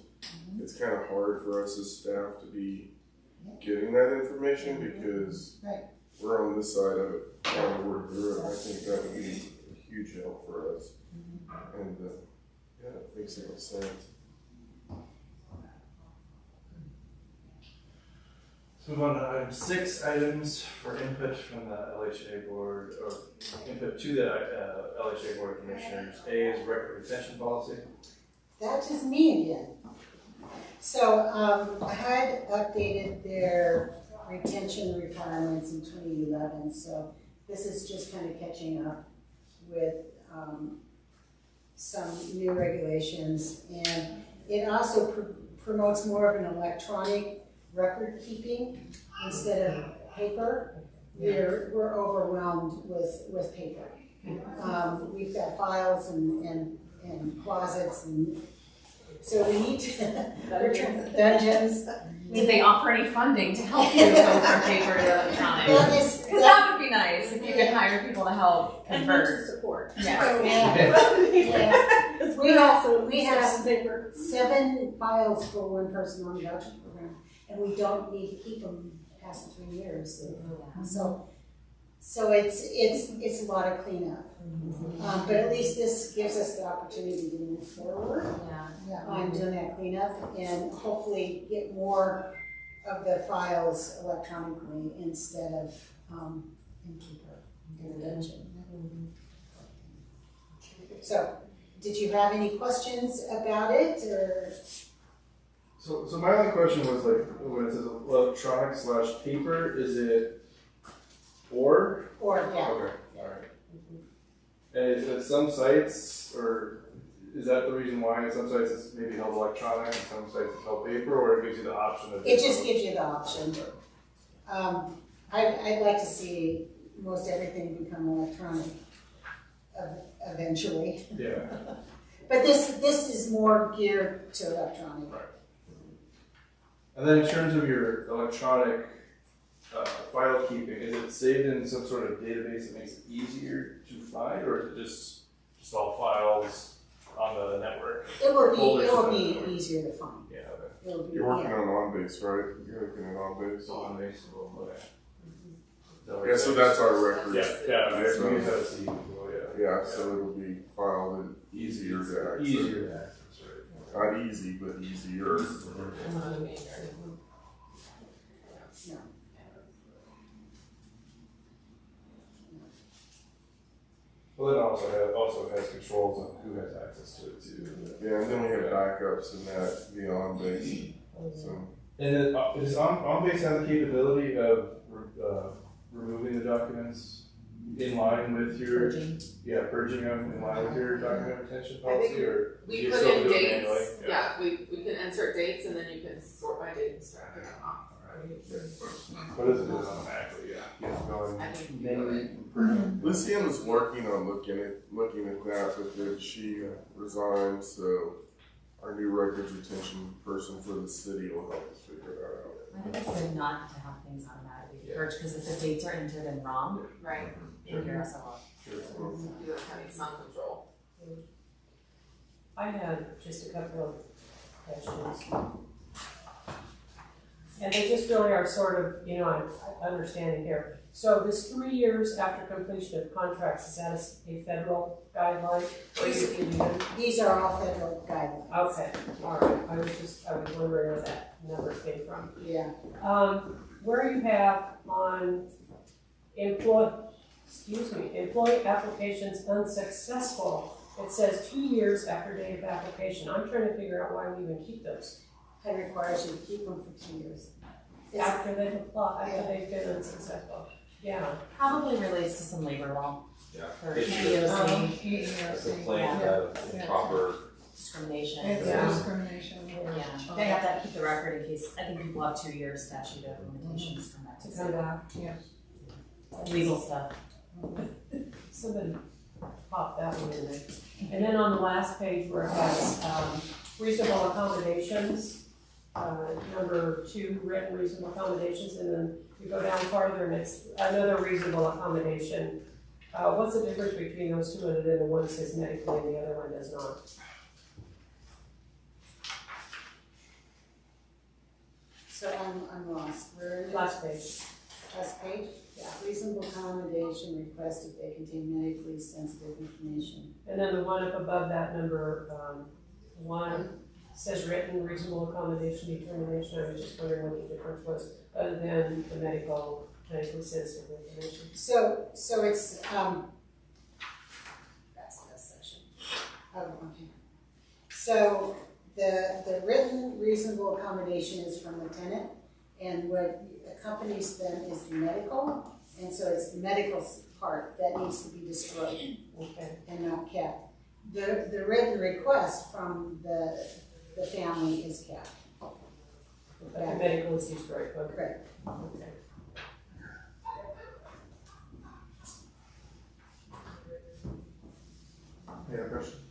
it's kind of hard for us as staff to be getting that information because Right. we're on this side of it trying to work through it. I think that would be a huge help for us. And, uh, yeah, it makes a lot of sense. Move on to item six, items for input from the LHA board, or input to the uh, LHA board of commissioners. A is record retention policy. That is me again. So, um, I had updated their retention requirements in twenty eleven, so this is just kind of catching up with, um, some new regulations. And it also pr- promotes more of an electronic record keeping instead of paper. We're, we're overwhelmed with, with paper. Um, we've got files and, and, and closets and, so we need to, return dungeons. Did they offer any funding to help you go from paper to electronic? Well, Cause that would be nice, if you could hire people to help And convert. mental support. Yes. Yeah. We have, we have have paper. seven files for one person on the voucher program, and we don't need to keep them past three years. So, so it's, it's, it's a lot of cleanup. Um, but at least this gives us the opportunity to move forward Yeah. on doing that cleanup and hopefully get more of the files electronically instead of, um, in paper in the dungeon. So, did you have any questions about it, or? So, so my only question was like, when it says electronic slash paper, is it or? Or, yeah. Okay, alright. And is at some sites, or is that the reason why at some sites it's maybe held electronic and some sites it's held paper, or it gives you the option of? It just gives you the option. Um, I, I'd like to see most everything become electronic eventually. Yeah. But this, this is more geared to electronic. And then in terms of your electronic uh, file keeping, is it saved in some sort of database that makes it easier to find, or is it just just all files on the network? It will be, Folders it will in the be network? easier to find. Yeah. Okay. It'll be, You're working yeah. on OnBase, right? You're looking at OnBase. On base. Okay. Yeah, so that's our record. Yeah, yeah. I So- we have seen before, yeah. Yeah, so it'll be filed and easier to access. Easier to access, right? Not easy, but easier. Well, it also has, also has controls on who has access to it too. Yeah, and then we have backups in that, the OnBase, so. And then, uh, does on, base have the capability of, uh, removing the documents in line with your? Purging. Yeah, purging them in line with your document retention policy, or? We you put still in do it dates, manually? yeah, we, we can insert dates and then you can sort by date and start picking them off. What is it automatically, yeah, you have to go I in think manually. Lucian was working on looking at, looking at that, but then she uh, resigned, so our new records retention person for the city will help us figure that out. I think it's good not to have things automatically purged, because if the dates are entered in wrong, Right. Mm-hmm. You'll hear a lot. You have having some control. I had just a couple of questions. And they just really are sort of, you know, I'm understanding here. So this three years after completion of contracts, is that a s- a federal guideline? Or you can even- These are all federal guidelines. Okay, all right, I was just, I was wondering where that number came from. Yeah. Um, where you have on employ, excuse me, employee applications unsuccessful, it says two years after date of application. I'm trying to figure out why we even keep those. It requires you to keep them for two years. After they've applied, after they've been unsuccessful. Yeah. Probably relates to some labor law. Yeah. Or It should. EEOC. A complaint Yeah. of improper. Discrimination. It's Yeah. Um, discrimination. Yeah, they have to keep the record in case, I think people have two years statute of limitations from that. To come back, yeah. Legal stuff. Somebody pop that one in there. And then on the last page where it has, um, reasonable accommodations, uh, number two, written reasonable accommodations, and then you go down farther and it's another reasonable accommodation. Uh, what's the difference between those two and then the one says medically and the other one does not? So I'm, I'm lost. Where is it? Last page. Last page? Yeah. Reasonable accommodation request if they contain medically sensitive information. And then the one up above that, number, um, one, says written reasonable accommodation determination, I was just wondering what the difference was, other than the medical, medically sensitive information. So, so it's, um, that's the section. Oh, okay. So the, the written reasonable accommodation is from the tenant, and what accompanies them is the medical, and so it's the medical part that needs to be destroyed Okay. and not kept. The, the written request from the, the family is kept. But the medical is destroyed, okay. Correct. Okay. Any other questions?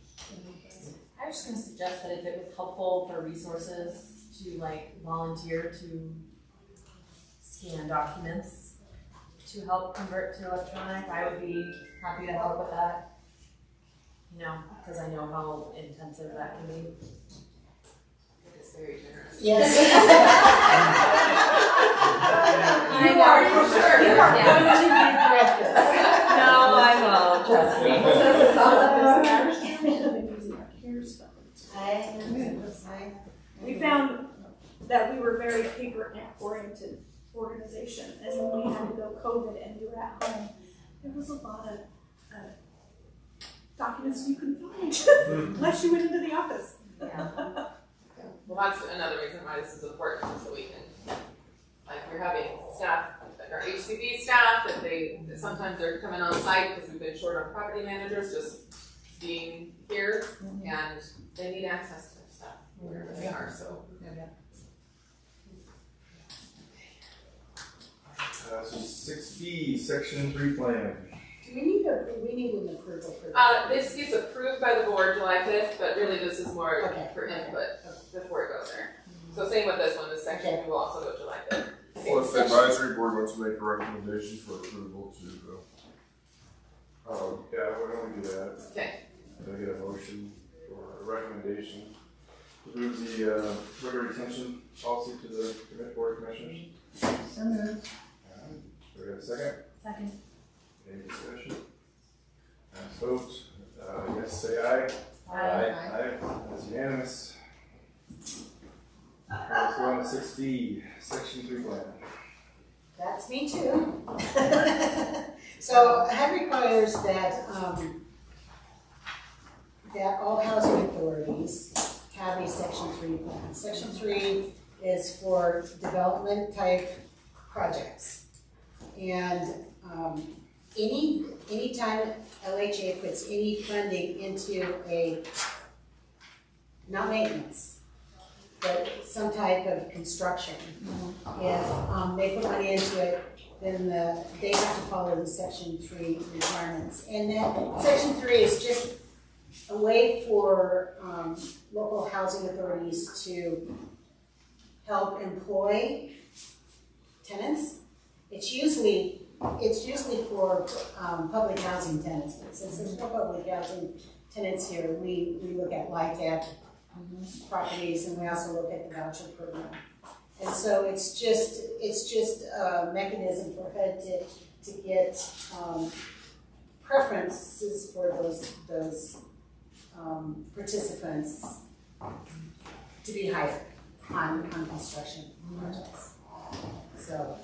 I was just gonna suggest that if it was helpful for resources to like volunteer to scan documents to help convert to electronic, I would be happy to help with that. You know, because I know how intensive that can be. It's very generous. Yes. I know, are- for sure. you are Yes. going to regret this. No, I won't, trust me. We found that we were very paper oriented organization, and when we had to go COVID and do it at home, there was a lot of, uh, documents you couldn't find unless you went into the office. Yeah. Well, that's another reason why this is important, is so we can, like, we're having staff, like our HCV staff, that they, sometimes they're coming on site because we've been short on property managers, just being here, and they need access to stuff wherever they are, so. Uh, so six B, section three plan. Do we need a, we need an approval for that? Uh, this gets approved by the board July fifth, but really this is more Okay. for input before it goes there. So same with this one, this section will also go July fifth. Well, if the advisory board wants to make a recommendation for approval to, uh, um, Yeah, why don't we do that? Okay. Can I get a motion for a recommendation? to Move the, uh, river retention policy to the commit board of commissioners. So moved. Do we have a second? Second. Any discussion? Last vote, uh, yes, say aye. Aye. Aye, that's unanimous. Okay, Let's go on to six D, section three plan. That's me too. So HUD requires that, um, that all housing authorities have a section three plan. Section three is for development type projects. And, um, any, anytime LHA puts any funding into a, not maintenance, but some type of construction. If, um, they put money into it, then the, they have to follow the section three requirements. And that, section three is just a way for, um, local housing authorities to help employ tenants. It's usually, it's usually for, um, public housing tenants, since there's no public housing tenants here, we, we look at LIHTC properties and we also look at the voucher program. And so it's just, it's just a mechanism for HUD to, to get, um, preferences for those, those, um, participants to be hired on, on construction projects. So,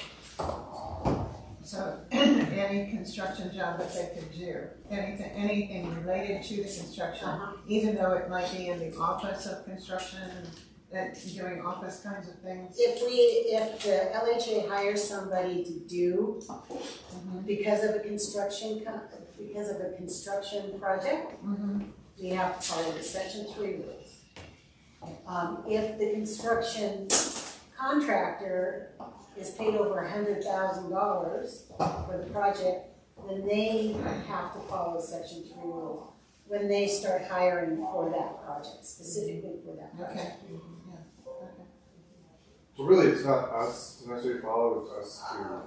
So any construction job that they could do, anything, anything related to the construction, Uh-huh. even though it might be in the office of construction, and doing office kinds of things. if we, if the LHA hires somebody to do, because of a construction, co- because of a construction project, we have to follow the section three rules. Um, if the construction contractor is paid over a hundred thousand dollars for the project, then they have to follow section three oh rules when they start hiring for that project, specifically for that project. Mm-hmm. Okay. So really, it's not us to necessarily follow, it's us to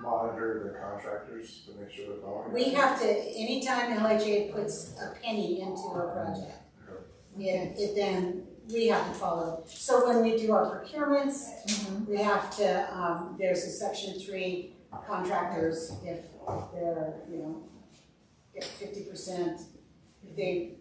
monitor the contractors to make sure they're following. We have to, anytime LHA puts a penny into a project, it, it then, we have to follow. So when we do our procurements, we have to, um, there's a section three contractors, if, if they're, you know, if fifty percent, if they,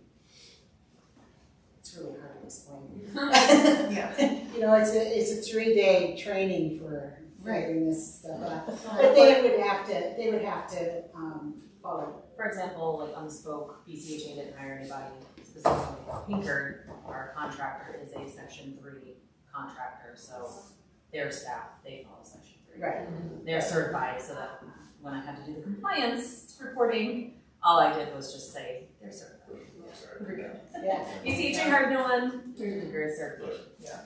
it's really hard to explain. Yeah. You know, it's a, it's a three-day training for Right. figuring this stuff out. But they would have to, they would have to, um, follow. For example, like on the spoke, BCHA didn't hire anybody specifically. Pinkard, our contractor, is a section three contractor, so their staff, they follow section three. Right. They're certified, so that when I had to do the compliance reporting, all I did was just say, they're certified. We're good. Yeah. BCHA hired no one, through Pinkard certification. Yeah.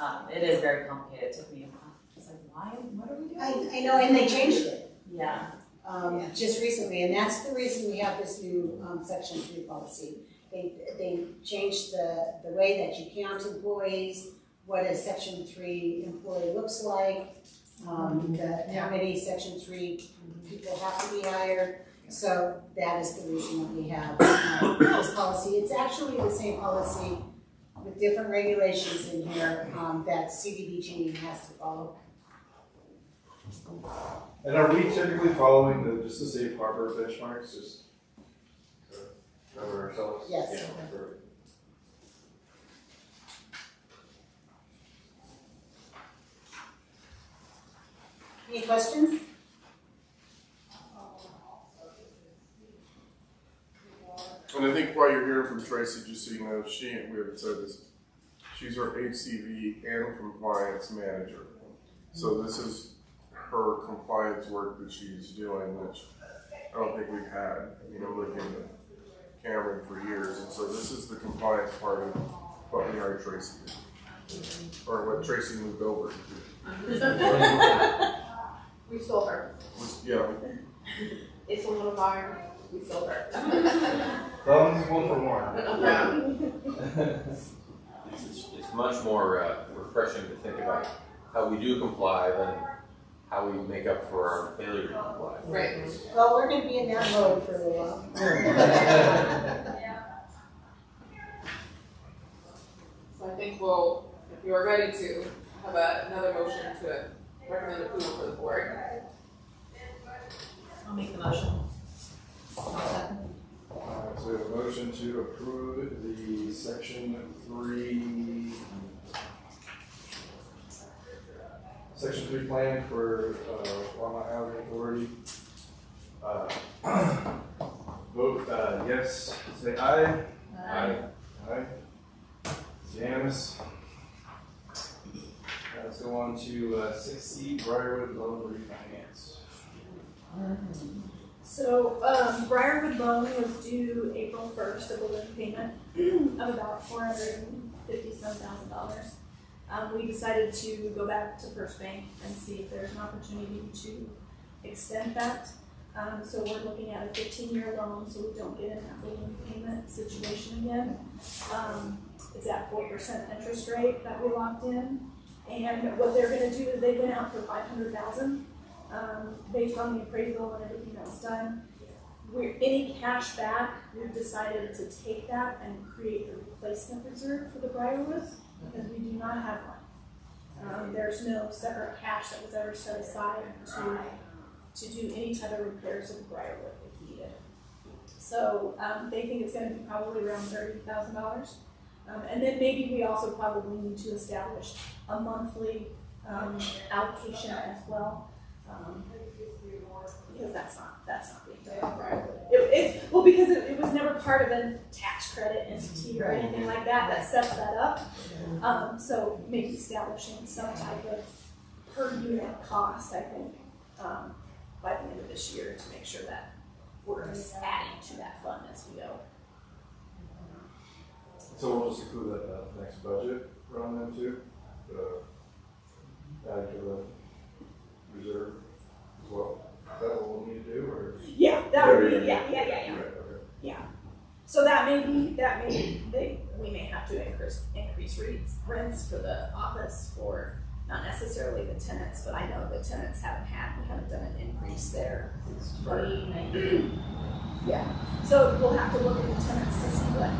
Um, it is very complicated, it took me, a I was like, why, what are we doing? I, I know, and they changed it. Yeah. um, just recently, and that's the reason we have this new, um, section three policy. They, they changed the, the way that you count employees, what a section three employee looks like, um, the, how many section three people have to be hired. So that is the reason that we have, um, this policy. It's actually the same policy with different regulations in here, um, that CDBG has to follow. And are we typically following the, just the safe harbor benchmarks, just to cover ourselves? Yes. Yeah, perfect. Any questions? And I think while you're hearing from Tracy, just so you know, she, we haven't said this, she's our HCV and compliance manager. So mm-hmm. this is her compliance work that she's doing, which I don't think we've had. I mean, I'm looking at Cameron for years, and so this is the compliance part of what we hired Tracy to. Or what Tracy moved over to do. We stole her. Was- Yeah, It's a little barn. We stole her. Thumbs, one for one. It's, it's much more uh, refreshing to think about how we do comply than how we make up for our failure to comply. Right. Well, we're gonna be in that mode for a little while. So I think we'll, if you are ready to, have a- another motion to recommend approval for the board. I'll make the motion. Uh, so we have a motion to approve the section three, section three plan for, uh, Longmont Housing Authority. Uh, Vote, uh, yes, say aye. Aye. Aye. It's Unanimous. Uh, Let's go on to, uh, six C, Briarwood loan refinance. So, um, Briarwood loan was due April first of a balloon payment of about four hundred and fifty-seven thousand dollars. Um, we decided to go back to First Bank and see if there's an opportunity to extend that. Um, so we're looking at a fifteen-year loan, so we don't get in that balloon payment situation again. Um, it's at four percent interest rate that we locked in. And what they're gonna do is they went out for five hundred thousand um, based on the appraisal and everything that was done. We're, any cash back, we've decided to take that and create a replacement reserve for the Briarwoods, because we do not have one. Um, there's no separate cash that was ever set aside to, to do any type of repairs of the Briarwood if needed. So, um, they think it's gonna be probably around thirty thousand dollars. Um, and then maybe we also probably need to establish a monthly, um, allocation as well. Because that's not, that's not being done, right? It, it's, well, because it, it was never part of a tax credit entity or anything like that that sets that up. Um, so maybe establishing some type of per unit cost, I think, um, by the end of this year to make sure that we're just adding to that fund as we go. So we'll just include that in the next budget around then too, the, add to the reserve as well. Is that what we'll need to do, or? Yeah, that would be, Yeah, yeah, yeah, yeah, yeah. Right, okay. Yeah. So that may be, that may, they, we may have to increase, increase rates, rents for the office for, not necessarily the tenants, but I know the tenants haven't had, we haven't done an increase there. Nineteen. Yeah, so we'll have to look at the tenants to see what,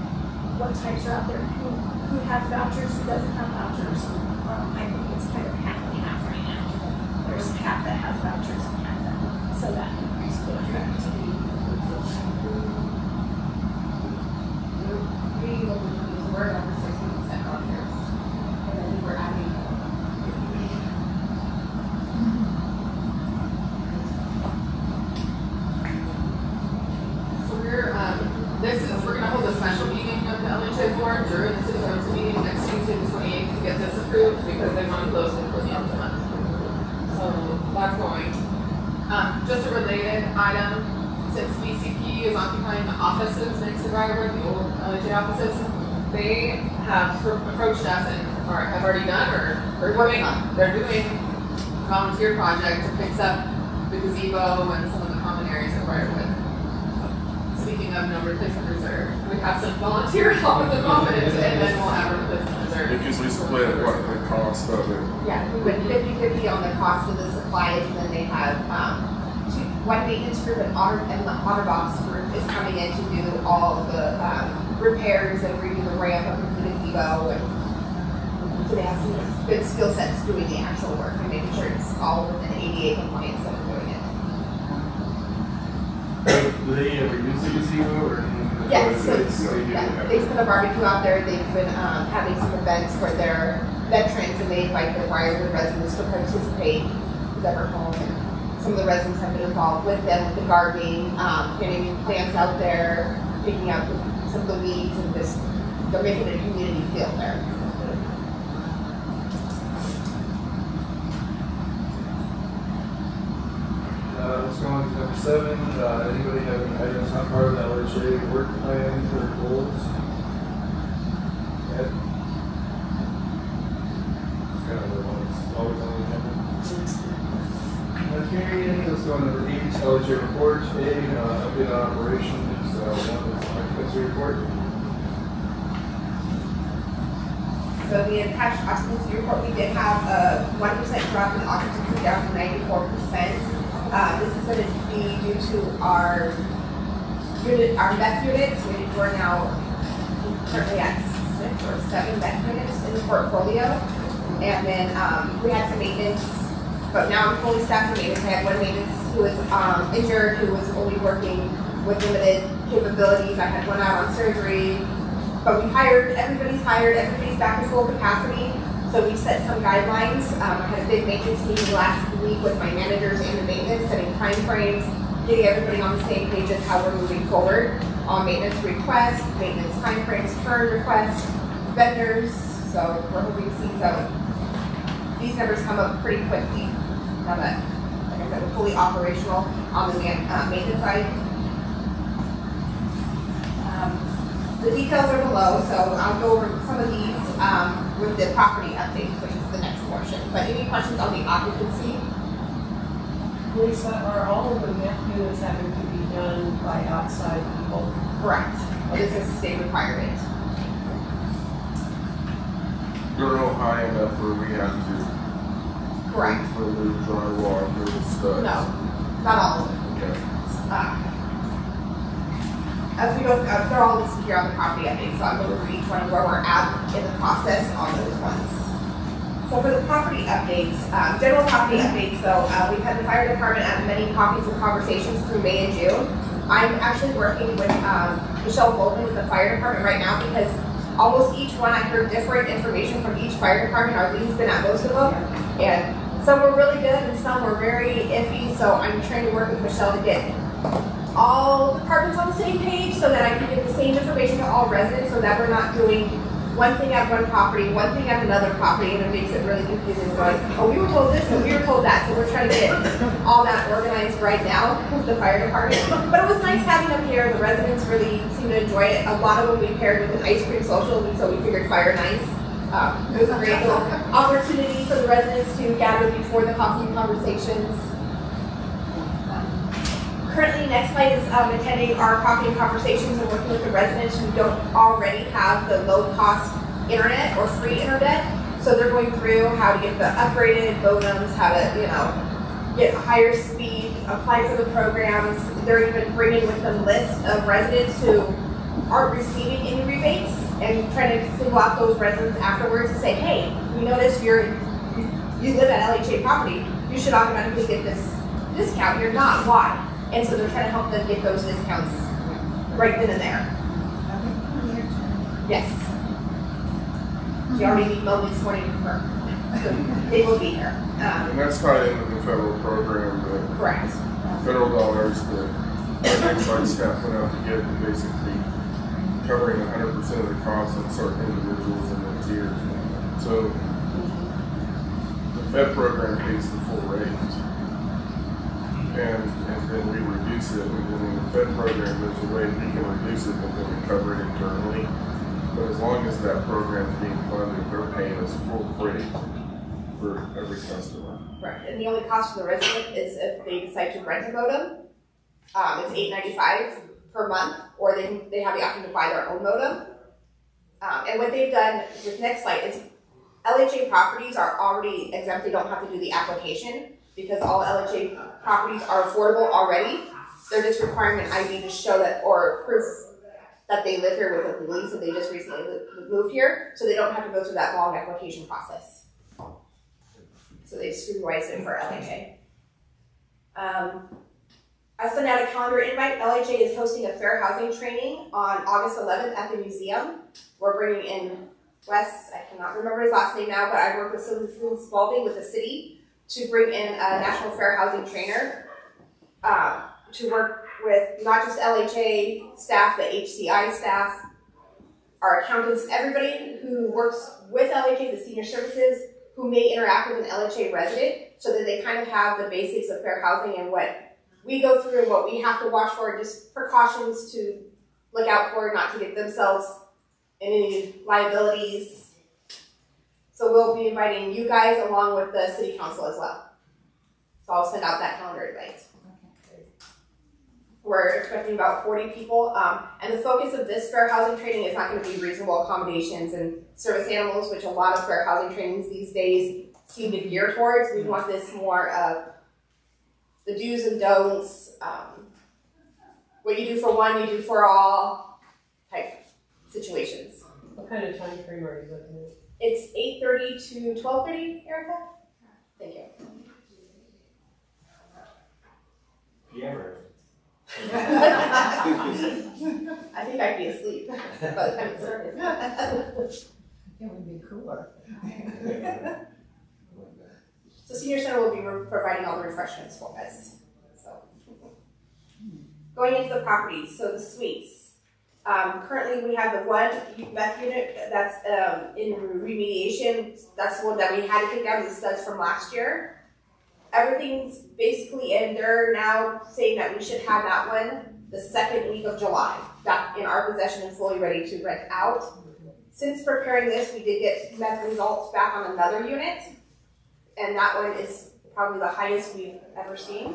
what types are out there, who, who has vouchers, who doesn't have vouchers. Um, I think it's kind of half and half right now. There's half that has vouchers and half that, so that increase could affect. We look at these, we're at over sixty percent on here. And then we're adding. So we're, um, this is, we're gonna hold a special meeting of the LHA board during the city council meeting next Tuesday, the twenty-eighth, to get this approved, because they wanna close it for the end of the month. So that's going. Um, just a related item, since BCP is occupying the offices next to Briarwood, the old LHA offices, they have pro- approached us and, or have already done, or, or doing, they're doing a volunteer project to fix up the gazebo and some of the common areas at Briarwood. Speaking of no replacement reserve, we have some volunteer help at the moment, and then we'll have a replacement reserve. because we split what the cost of it. Yeah, we went fifty-fifty on the cost of the supplies, and then they have, um, one maintenance group and Otter, and the Otterbox group is coming in to do all of the, um, repairs and redo the ramp up the gazebo, and they have some good skill sets doing the actual work, and making sure it's all within ADA compliance that we're doing it. Do they ever use the gazebo or? Yes, so, It's- they do. yeah, they put a barbecue out there, they've been, um, having some events for their veterans, and they invite their Briarwood residents to participate, who's ever home, and some of the residents have been involved with them, with the gardening, um, getting plants out there, picking out some of the weeds and just, they're making a community feel there. Uh, let's go on to number seven, uh, anybody have any items not part of the LHA work plans or goals? Ed? It's kind of one always on the agenda. Okay, let's go on number eight, LHA report, A, uh, update on operations, uh, one is occupancy report. So the attached occupancy report, we did have a one percent drop in occupancy down to ninety-four percent. Uh, this is gonna be due to our unit, our meth units, we, we're now currently at six or seven meth units in the portfolio. And then, um, we had some maintenance, but now I'm fully staffed for maintenance, I had one maintenance who was, um, injured, who was only working with limited capabilities, I had one out on surgery, but we hired, everybody's hired, everybody's back to full capacity. So we set some guidelines. Um, had a big maintenance meeting last week with my managers and the maintenance, setting timeframes, getting everybody on the same page of how we're moving forward on maintenance requests, maintenance timeframes, turn requests, vendors. So we're hoping to see some, these numbers come up pretty quickly. Now that, like I said, we're fully operational on the man, uh, maintenance side. Um, the details are below, so I'll go over some of these um, with the property updates, which is the next portion. But any questions on the occupancy? Lisa, are all of the meth units having to be done by outside people? Correct. This is a state requirement. There are no high enough where we have to. Correct. Remove drywall, remove studs. No, not all of them. Okay. Uh, As we go, uh, they're all listed here on the property update, so I'll go through each one where we're at in the process on those ones. So for the property updates, um, general property updates, so, uh, we've had the fire department at many coffees and conversations through May and June. I'm actually working with, um, Michelle Goldman with the fire department right now because almost each one, I heard different information from each fire department, Arlene's been at most of them. And some were really good and some were very iffy, so I'm trying to work with Michelle to get all departments on the same page so that I can get the same information to all residents so that we're not doing one thing at one property, one thing at another property, and it makes it really confusing. Going, oh, we were told this and we were told that, so we're trying to get all that organized right now with the fire department. But it was nice having them here. The residents really seem to enjoy it. A lot of them we paired with an ice cream social, and so we figured fire nights. Um, it was a great opportunity for the residents to gather before the coffee conversations. Currently, Nextlight is um, attending our coffee and conversations and working with the residents who don't already have the low-cost internet or free internet. So they're going through how to get the upgraded modems, how to, you know, get higher speed, apply for the programs. They're even bringing with them lists of residents who aren't receiving any rebates and trying to single out those residents afterwards and say, hey, we noticed you're, you, you live at LHA property, you should automatically get this discount. You're not. Why? And so they're trying to help them get those discounts right then and there. Yes. She already emailed me this morning to confirm. They will be here. Um, And that's tied into the federal program, the correct. federal dollars that our excise staff went out to get, and basically covering hundred percent of the costs of certain individuals and their tiers. So the Fed program pays the full rate. And, then we reduce it, and then the Fed program is a way we can reduce it, but then we cover it internally. But as long as that program is being funded, they're paying us full freight for every customer. Correct. And the only cost for the resident is if they decide to rent a modem. Um, it's eight ninety-five per month, or they, they have the option to buy their own modem. Um, and what they've done with Nextlight is LHA properties are already exempt, they don't have to do the application because all LHA properties are affordable already. They're just requiring an ID to show that, or proof that they live here with a lease and they just recently moved here, so they don't have to go through that long application process. So they've streamlined it for LHA. Um, I sent out a calendar invite. LHA is hosting a fair housing training on August 11th at the museum. We're bringing in Wes, I cannot remember his last name now, but I work with Susan Spalding with the city to bring in a National Fair Housing trainer um, to work with not just LHA staff, but HCI staff, our accountants, everybody who works with LHA, the senior services, who may interact with an LHA resident, so that they kind of have the basics of fair housing and what we go through and what we have to watch for, just precautions to look out for, not to get themselves in any liabilities. So we'll be inviting you guys along with the city council as well. So I'll send out that calendar invite. We're expecting about 40 people, um, and the focus of this fair housing training is not going to be reasonable accommodations and service animals, which a lot of fair housing trainings these days seem to gear towards. We want this more of the do's and don'ts, um, what you do for one, you do for all type situations. What kind of time frame are you looking at? It's 8:30 to 12:30, Erica. Thank you. Yeah. I think I'd be asleep by the time it started. It would be cooler. So senior center will be providing all the refreshments for us. So hmm. going into the properties, so the suites. Um, currently, we have the one meth unit that's um, in remediation. That's the one that we had to take down the studs from last year. Everything's basically in. They're now saying that we should have that one the second week of July, back in our possession and fully ready to rent out. Since preparing this, we did get meth results back on another unit, and that one is probably the highest we've ever seen.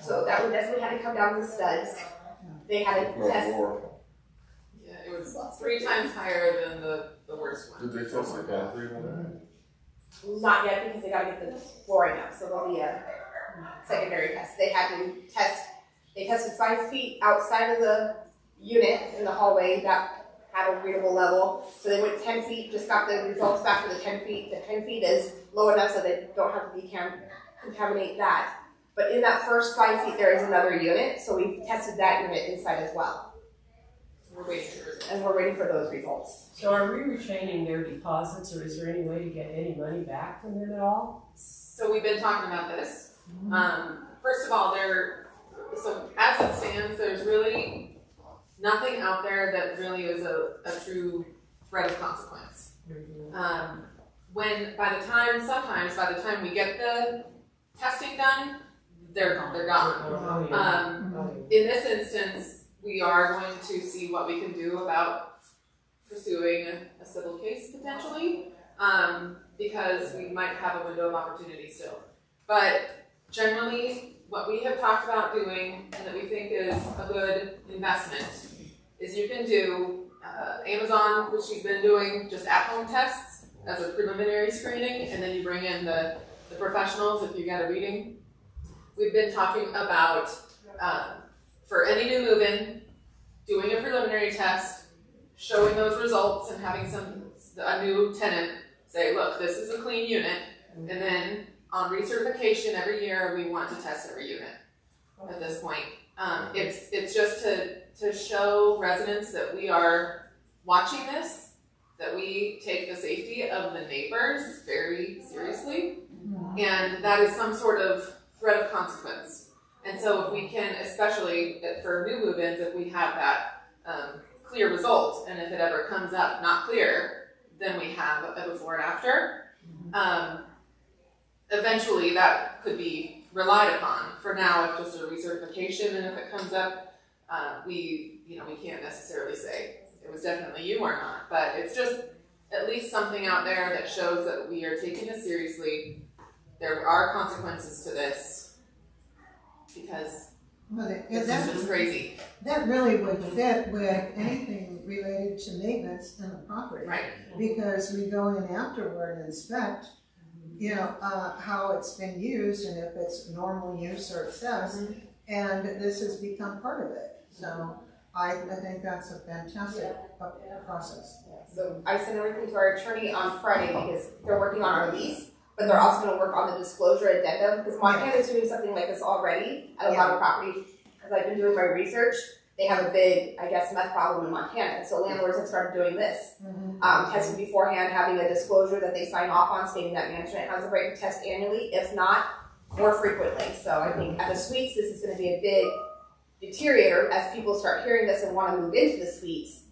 So that one definitely had to come down to the studs. They had to test. Yeah, it was three times higher than the, the worst one. Did they test the bathroom on that? Not yet because they gotta get the flooring up, so there'll be a secondary test. They had to test, they tested five feet outside of the unit in the hallway that had a readable level. So they went ten feet, just got the results back for the ten feet. The ten feet is low enough so they don't have to decam, contaminate that. But in that first five feet, there is another unit, so we tested that unit inside as well. We're waiting for. And we're waiting for those results. So are we retraining their deposits, or is there any way to get any money back from them at all? So we've been talking about this. Um, first of all, there, so as it stands, there's really nothing out there that really is a, a true threat of consequence. Um, when, by the time, sometimes by the time we get the testing done, they're, they're gone. Oh, yeah. Um, in this instance, we are going to see what we can do about pursuing a, a civil case potentially, um, because we might have a window of opportunity still. But generally, what we have talked about doing and that we think is a good investment is you can do uh, Amazon, which she's been doing just at-home tests as a preliminary screening, and then you bring in the, the professionals if you get a reading. We've been talking about um, for any new move-in, doing a preliminary test, showing those results, and having some a new tenant say, "Look, this is a clean unit," and then on recertification every year, we want to test every unit. At this point, um, it's it's just to to show residents that we are watching this, that we take the safety of the neighbors very seriously, and that is some sort of threat of consequence. And so if we can, especially for new move-ins, if we have that um, clear result, and if it ever comes up not clear, then we have a before and after. Um, eventually, that could be relied upon. For now, it's just a recertification, and if it comes up, uh, we, you know, we can't necessarily say it was definitely you or not. But it's just at least something out there that shows that we are taking this seriously. There are consequences to this because Well, it- this that- is just crazy. That really would fit with anything related to maintenance in the property. Right. Because we go in afterward and inspect, you know, uh, how it's been used and if it's normal use or excess. Mm-hmm. And this has become part of it. So I, I think that's a fantastic uh, process. So I sent everything to our attorney on Friday because they're working on our lease, but they're also gonna work on the disclosure addendum, because Montana is doing something like this already at a lot of properties. Because I've been doing my research, they have a big, I guess, meth problem in Montana, so landlords have started doing this. Um, testing beforehand, having a disclosure that they sign off on stating that management has the right to test annually, if not, more frequently. So I think at the suites, this is gonna be a big deteriorate or as people start hearing this and want to move into the suites,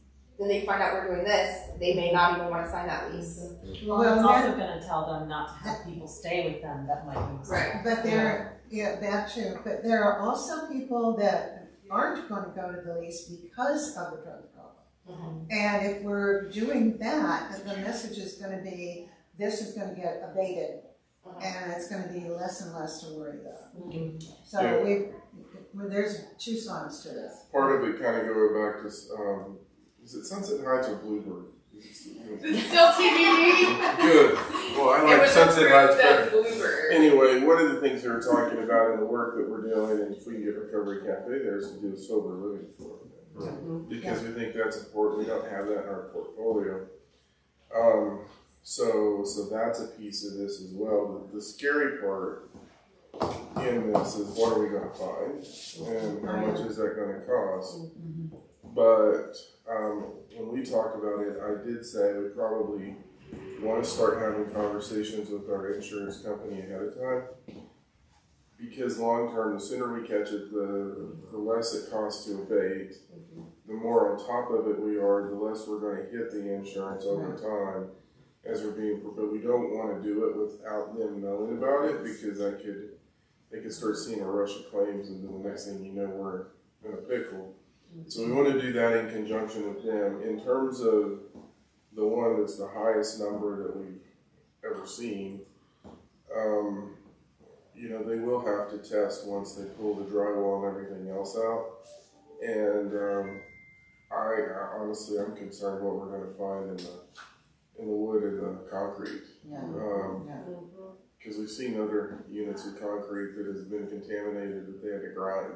then they find out we're doing this, they may not even want to sign that lease. Well, it's also gonna tell them not to have people stay with them that might be. Right. But there, yeah, that too, but there are also people that aren't gonna go to the lease because of the drug problem. Mm-hmm. And if we're doing that, then the message is gonna be, this is gonna get abated. Mm-hmm. And it's gonna be less and less to worry about. Mm-hmm. Yeah. So we, well, there's two sides to this. Part of it kind of go back to, um, is it Sunset Heights or Bluebird? Is it still TBD. Good. Well, I like Sunset Heights better. Bluebird. Anyway, one of the things they were talking about in the work that we're doing, in if we can get Recovery Cafe there, is to do a sober living for them. Because we think that's important. We don't have that in our portfolio. Um, so, so that's a piece of this as well. The, the scary part in this is what are we going to find, and how much is that going to cost? But um, when we talked about it, I did say we probably want to start having conversations with our insurance company ahead of time. Because long term, the sooner we catch it, the, the less it costs to abate. The more on top of it we are, the less we're going to hit the insurance over time as we're being, but we don't want to do it without them knowing about it because that could, they could start seeing a rush of claims and then the next thing you know, we're in a pickle. So we want to do that in conjunction with them. In terms of the one that's the highest number that we've ever seen, um, you know, they will have to test once they pull the drywall and everything else out. And um, I, I honestly, I'm concerned what we're going to find in the in the wood and the concrete. Yeah. Um, Yeah. because we've seen other units of concrete that has been contaminated that they had to grind.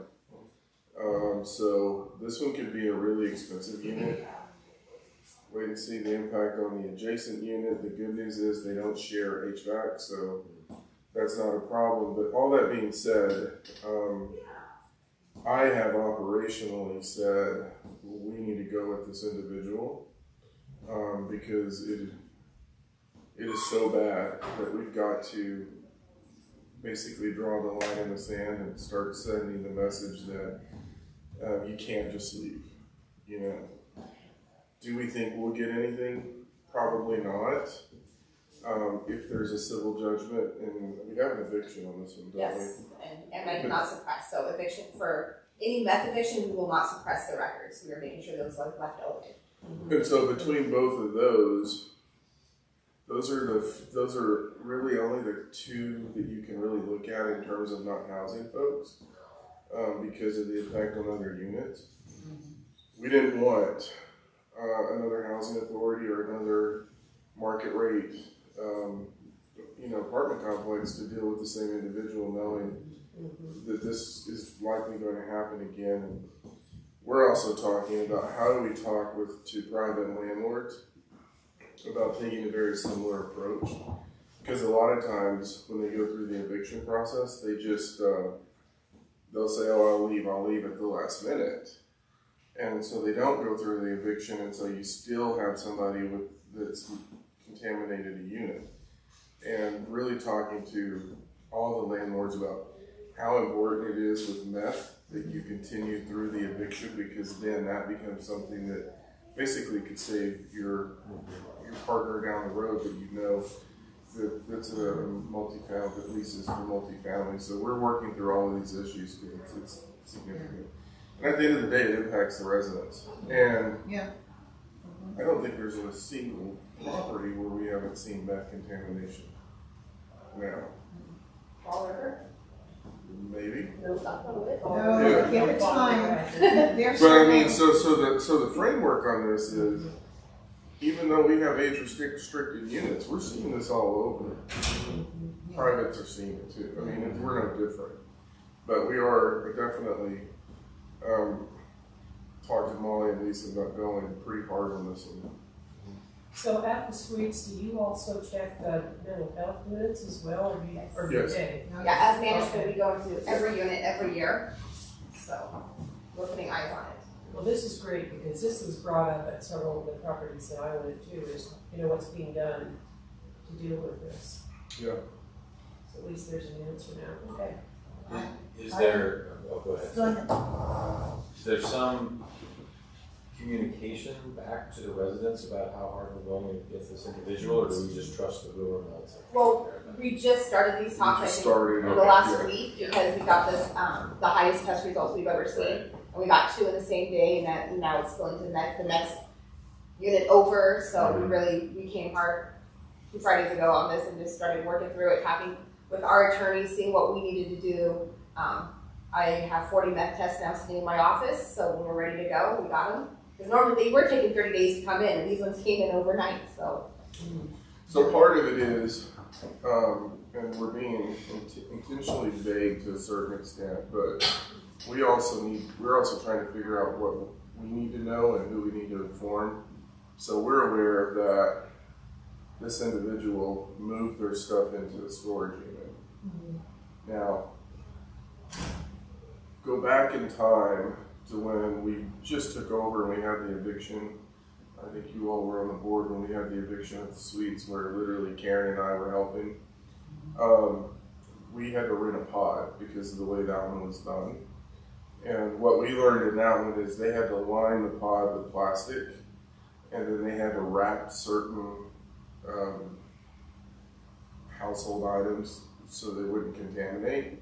Um, so this one could be a really expensive unit. Wait and see the impact on the adjacent unit. The good news is they don't share HVAC, so that's not a problem. But all that being said, um, I have operationally said we need to go with this individual um, because it it is so bad that we've got to basically draw the line in the sand and start sending the message that um, you can't just leave. You know, do we think we'll get anything? Probably not. Um, if there's a civil judgment, and we have an eviction on this one, don't Yes, and, and I cannot suppress, so eviction for any meth eviction, we will not suppress the records, we are making sure those are left open. we? And so between both of those, those are the those are really only the two that you can really look at in terms of not housing folks, um, because of the impact on other units. We didn't want uh, another housing authority or another market rate, um, you know, apartment complex to deal with the same individual, knowing that this is likely going to happen again. And we're also talking about how do we talk with to private landlords about taking a very similar approach. Because a lot of times when they go through the eviction process, they just uh, they'll say, "Oh, I'll leave. I'll leave at the last minute," and so they don't go through the eviction, and so you still have somebody with that's contaminated a unit. And really talking to all the landlords about how important it is with meth that you continue through the eviction because then that becomes something that basically could save your your partner down the road that you know that that's a multifamily that leases for multifamily. So we're working through all of these issues because it's, it's significant. And at the end of the day, it impacts the residents. And Yeah. I don't think there's a single property where we haven't seen meth contamination. Now, Fall River? maybe. No, not on. No, give it time. But I mean, so so the so the framework on this is, even though we have age restricted units, we're seeing this all over. Privates are seeing it too. I mean, it's- we're no different, but we are definitely um, talking to Molly and Lisa about going pretty hard on this one. So at the suites, do you also check the mental health units as well, or do you, or do Yes. they? Yeah, as management, we go into every unit every year, so we're putting eyes on it. Well, this is great because this was brought up at several of the properties that I went to, is, you know, what's being done to deal with this. Yeah. So at least there's an answer now, okay. Is there, oh, go ahead. Go ahead. is there some communication back to the residents about how hard we're going to get this individual, or do we just trust the rumor mills? Well, we just started these talks, I think, started, the okay, last yeah. week, because we got this, um, the highest test results we've ever seen. And we got two in the same day, and that, now it's going to the next, the next unit over, so we really, we came hard two Fridays ago on this and just started working through it, talking with our attorneys, seeing what we needed to do. Um, I have forty meth tests now sitting in my office, so when we're ready to go, we got them. Because normally they were taking thirty days to come in, and these ones came in overnight, so. So part of it is, um, and we're being int- intentionally vague to a certain extent, but we also need, we're also trying to figure out what we need to know and who we need to inform. So we're aware that this individual moved their stuff into a storage unit. Now, go back in time to when we just took over and we had the eviction. I think you all were on the board when we had the eviction at the suites where literally Karen and I were helping. Um, we had to rent a pod because of the way that one was done. And what we learned in that one is they had to line the pod with plastic and then they had to wrap certain um, household items so they wouldn't contaminate.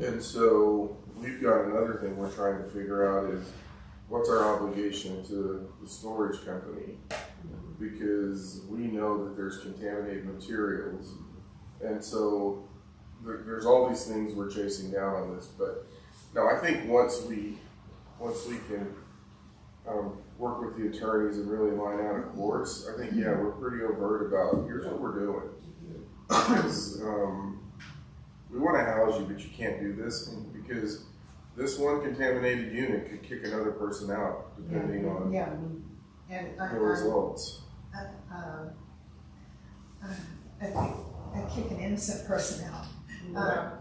And so we've got another thing we're trying to figure out is what's our obligation to the storage company? Because we know that there's contaminated materials. And so there's all these things we're chasing down on this, but no, I think once we, once we can, um, work with the attorneys and really line out a course, I think, yeah, we're pretty overt about, here's what we're doing. Because, um, we wanna house you, but you can't do this, because this one contaminated unit could kick another person out, depending on Yeah, and I, the results. uh, um, uh, I kick an innocent person out. Um,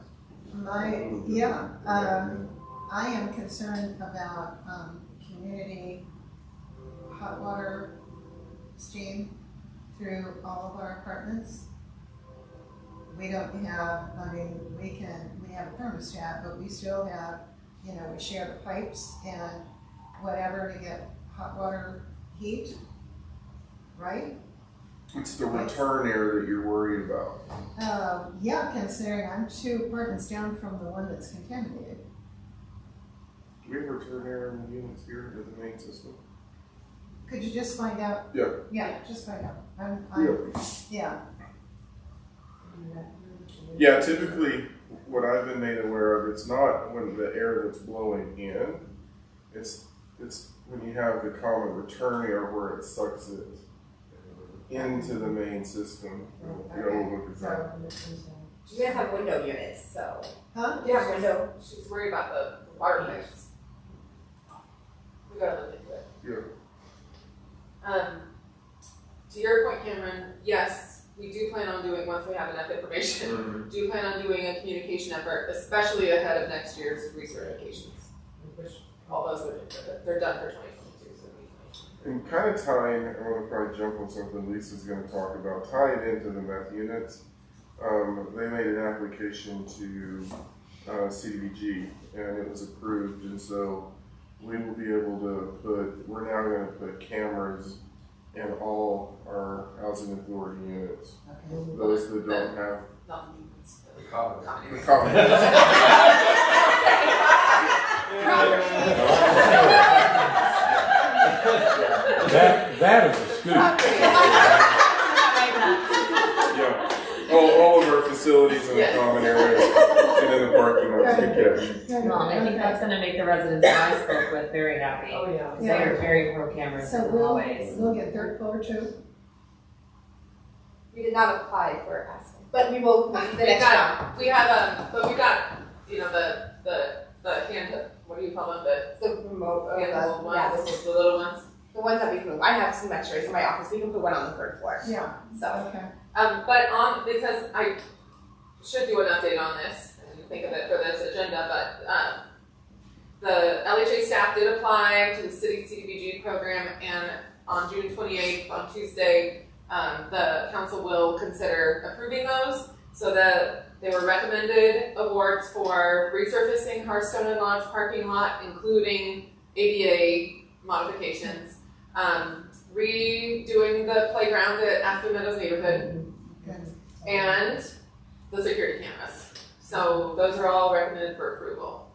my, yeah, um, I am concerned about, um, community hot water steam through all of our apartments. We don't have, I mean, we can, we have a thermostat, but we still have, you know, we share the pipes and whatever to get hot water heat, right? It's the return air that you're worried about. Um, yeah, considering I'm two apartments down from the one that's contaminated. Do we have return air in the units here with the main system? Could you just find out? Yeah. Yeah, just find out. I'm, I'm, yeah. Yeah, typically, what I've been made aware of, it's not when the air that's blowing in, it's, it's when you have the common return air where it sucks it into the main system. You gotta look at. You guys have window units, so. Huh? You have window. She's worried about the water pipes. We gotta look into it. Yeah. Um, to your point, Cameron, yes, we do plan on doing, once we have enough information, Mhm. do plan on doing a communication effort, especially ahead of next year's recertifications. Which, all those are, they're done for twenty twenty-two, so we. And kind of tying, I want to probably jump on something Lisa's going to talk about, tying into the meth units. Um, they made an application to uh, CDBG and it was approved, and so we will be able to put, we're now going to put cameras in all our housing authority units. Those that don't have. Not The common. The common. That, that is a scoop. Yeah, all, all of our facilities in the Yes. common areas and in the parking lots, good catch. Well, I think that's gonna make the residents that I spoke with very happy. Oh, yeah. Because they are very pro cameras So we'll, hallways. we'll get third floor too? We did not apply for asking, but we will, the We next round. got, we have, um, but we got, you know, the, the, the hand, what do you call them, the The remote, uh, handheld the, yeah, ones, the, the little ones? The ones that we can move. I have some extras in my office. We can put one on the third floor. Yeah. So. Okay. Um, but on, because I should do an update on this, didn't think of it for this agenda, but, um, the LHA staff did apply to the city CDBG program, and on June twenty-eighth, on Tuesday, um, the council will consider approving those, so that they were recommended awards for resurfacing Hearthstone and Lodge parking lot, including, ADA modifications, um, redoing the playground at Aspen Meadows neighborhood, and the security cameras. So those are all recommended for approval.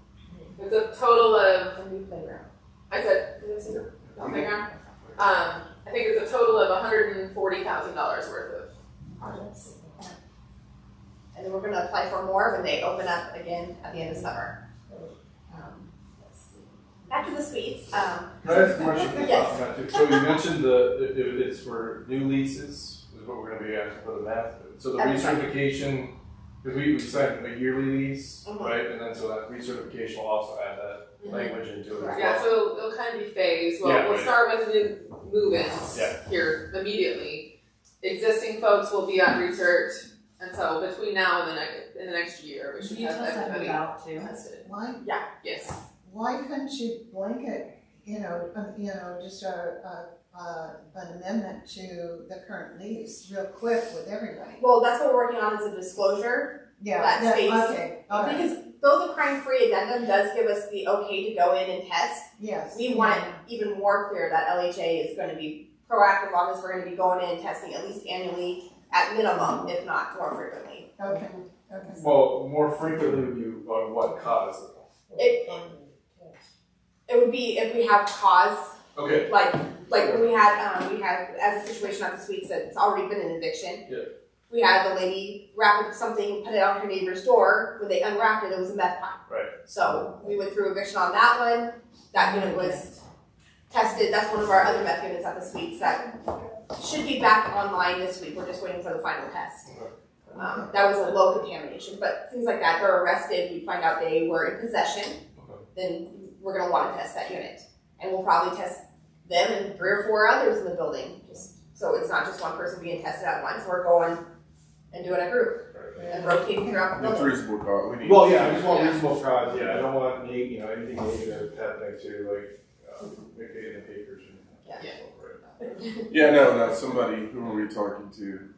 It's a total of. A new playground. I said, did I say the playground? Um, I think it's a total of hundred and forty thousand dollars worth of projects. And then we're gonna apply for more when they open up again at the end of summer. Let's see. Back to the suites, um. Can I ask a question? Yes. Not to- So you mentioned the, it, it- it's for new leases, is what we're gonna be asking for the meth. So the That's right. recertification, because we, we signed a yearly lease, Mhm. right? And then so that recertification will also add that Mhm. language into it as well. Yeah, so it'll, it'll kind of be phased. Well, Yeah, we'll right. start with new move-ins Yeah. here immediately. Existing folks will be on research, and so between now and the next in the next year, we should Can you have tell us that everybody move out too? tested. Why, Yeah. Yes. Why couldn't you blanket, you know, um, you know, just a, a, a, an amendment to the current lease real quick with everybody? Well, that's what we're working on is a disclosure, Yeah, That that- space. okay, all right, because though the crime-free addendum does give us the okay to go in and test, yes. we want it even more clear that LHA is gonna be proactive on this, we're gonna be going in and testing at least annually, at minimum, if not more frequently. Okay, okay. Well, more frequently would be on what cause? It, it would be if we have cause, Okay, like, like when we had, um, we had, as a situation at the suites it's already been an eviction. Yeah. We had the lady wrap something, put it on her neighbor's door, when they unwrapped it, it was a meth pipe. Right. So we went through eviction on that one, that unit was tested, that's one of our other meth units at the suites that should be back online this week, we're just waiting for the final test. Um, that was a low contamination, but things like that, they're arrested, we find out they were in possession, then we're gonna wanna test that unit. And we'll probably test them and three or four others in the building, just, so it's not just one person being tested at once, we're going and doing a group and rotating throughout the It's building. reasonable cause, we need. well, yeah, I just want Yeah. reasonable cause, yeah, I don't want, neg- you know, anything negative happening to like, uh, make it in the papers and. Yeah. Yeah, no, no, somebody, who were we talking to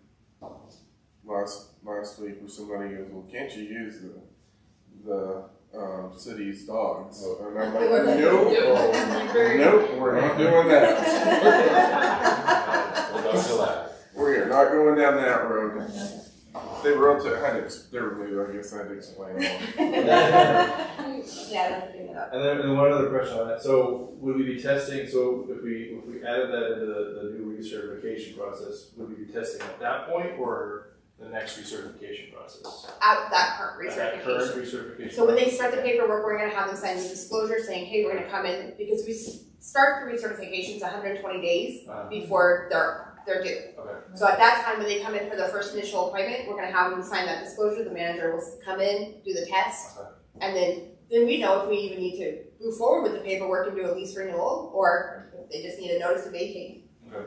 last, last week, where somebody goes, well, can't you use the, the, um, city's dogs? And I'm like, nope, nope, we're not doing that. We'll go to that. We are not going down that road. They wrote to, I had to, they were new, I guess I had to explain it. Yeah, that's bringing it up. And then, and then one other question on that, so would we be testing, so if we, if we added that into the, the new recertification process, would we be testing at that point or the next recertification process? At that current At that current recertification. recertification. So when they start the paperwork, we're gonna have them sign the disclosure saying, hey, we're gonna come in, because we s- start the recertifications hundred and twenty days Uh, before they're, they're due. Okay. So at that time, when they come in for their first initial appointment, we're gonna have them sign that disclosure, the manager will come in, do the test, Okay. and then, then we know if we even need to move forward with the paperwork and do a lease renewal, or if they just need a notice to vacate. Okay.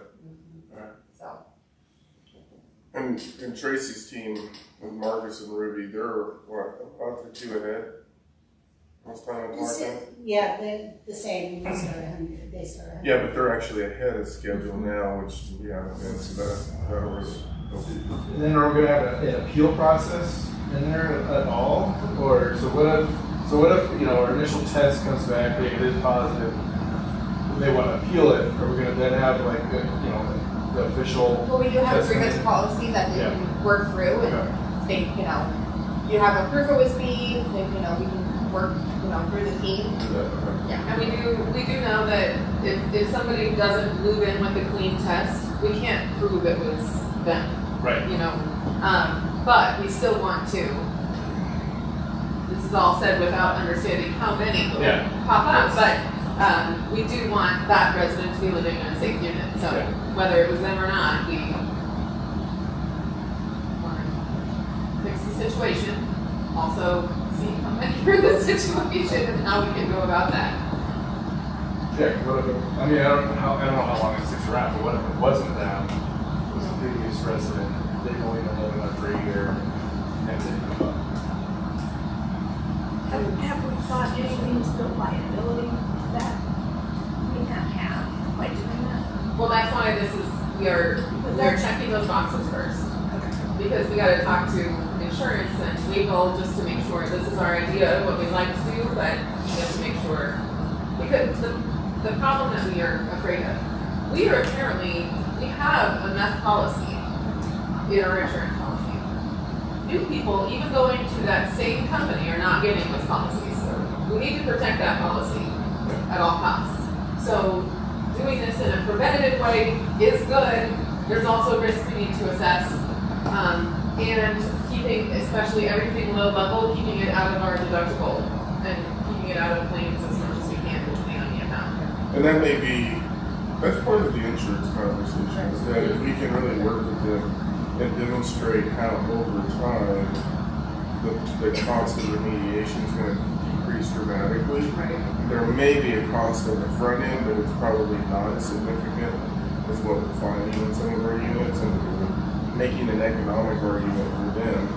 So, And, and Tracy's team, with Marcus and Ruby, they're, what, a month or two ahead? Most time in The sa- Clarkson? Yeah, the, the same, we start hundred, they start hundred. Yeah, but they're actually ahead of schedule now, which we haven't been, so that, that'll really help. And then are we gonna have an appeal process in there at all? Or, so what if, so what if, you know, our initial test comes back, they- it is positive, they wanna appeal it, are we gonna then have like, the, you know, the official? well, we do have a testing? grievance policy that they Yeah. can work through and Okay. state, you know, you have a proof it was me, then, you know, we can work, you know, through the team. Do that, okay. And we do we do know that if, if somebody doesn't move in with a clean test, we can't prove it was them. Right. You know, um, but we still want to. This is all said without understanding how many will Yeah. pop up, but um, we do want that resident to be living in a safe unit. So Yeah. whether it was them or not, we want to fix the situation. Also, see how many are in the situation and how we can go about that. Yeah, 'cause what if, it- I mean, I don't know how, I don't know how long it sticks around, but what if it wasn't them? It was a previous resident, they've only been living there for a year, and they come up. Have, have we thought anything to the liability that we have have by doing that? Well, that's why this is, we are, we are checking those boxes first. Because we gotta talk to insurance and legal just to make sure this is our idea of what we'd like to do, but we have to make sure. Because the, the, the problem that we are afraid of, we are apparently, we have a meth policy in our insurance policy. New people, even going to that same company, are not getting those policies. We need to protect that policy at all costs. So doing this in a preventative way is good. There's also risks we need to assess. Um, and keeping, especially everything low level, keeping it out of our deductible and keeping it out of claims as much as we can, depending on the amount. And that may be, that's part of the insurance conversation, is that if we can really work with them and demonstrate how over time, the, the cost of remediation is gonna decrease dramatically. There may be a cost on the front end, but it's probably not as significant as what we're finding in some of our units, and we're making an economic argument for them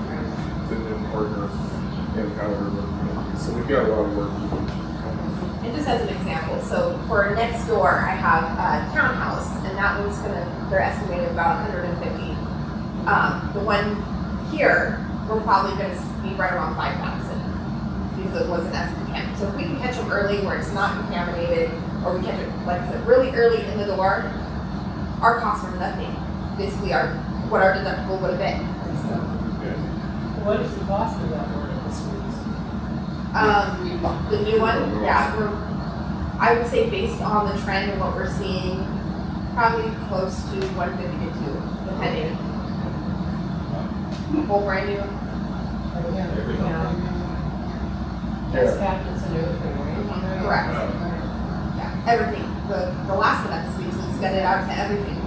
to then partner in how we're. So we've got a lot of work to do. And just as an example, so for next door, I have a townhouse, and that one's gonna, they're estimated about hundred and fifty. Um, the one here, we're probably gonna be right around five thousand, because it wasn't as contaminated. So if we can catch them early where it's not contaminated, or we catch it, like I said, really early in the door, our costs are nothing. Basically, our, what our deductible would have been. What is the cost of that one at the schools? Um, the new one, yeah, we're, I would say based on the trend and what we're seeing, probably close to one fifty to two, depending. Whole brand new. That's captains and everything, right? Correct. Yeah, everything. The, the last one that the suites was gutted out to everything.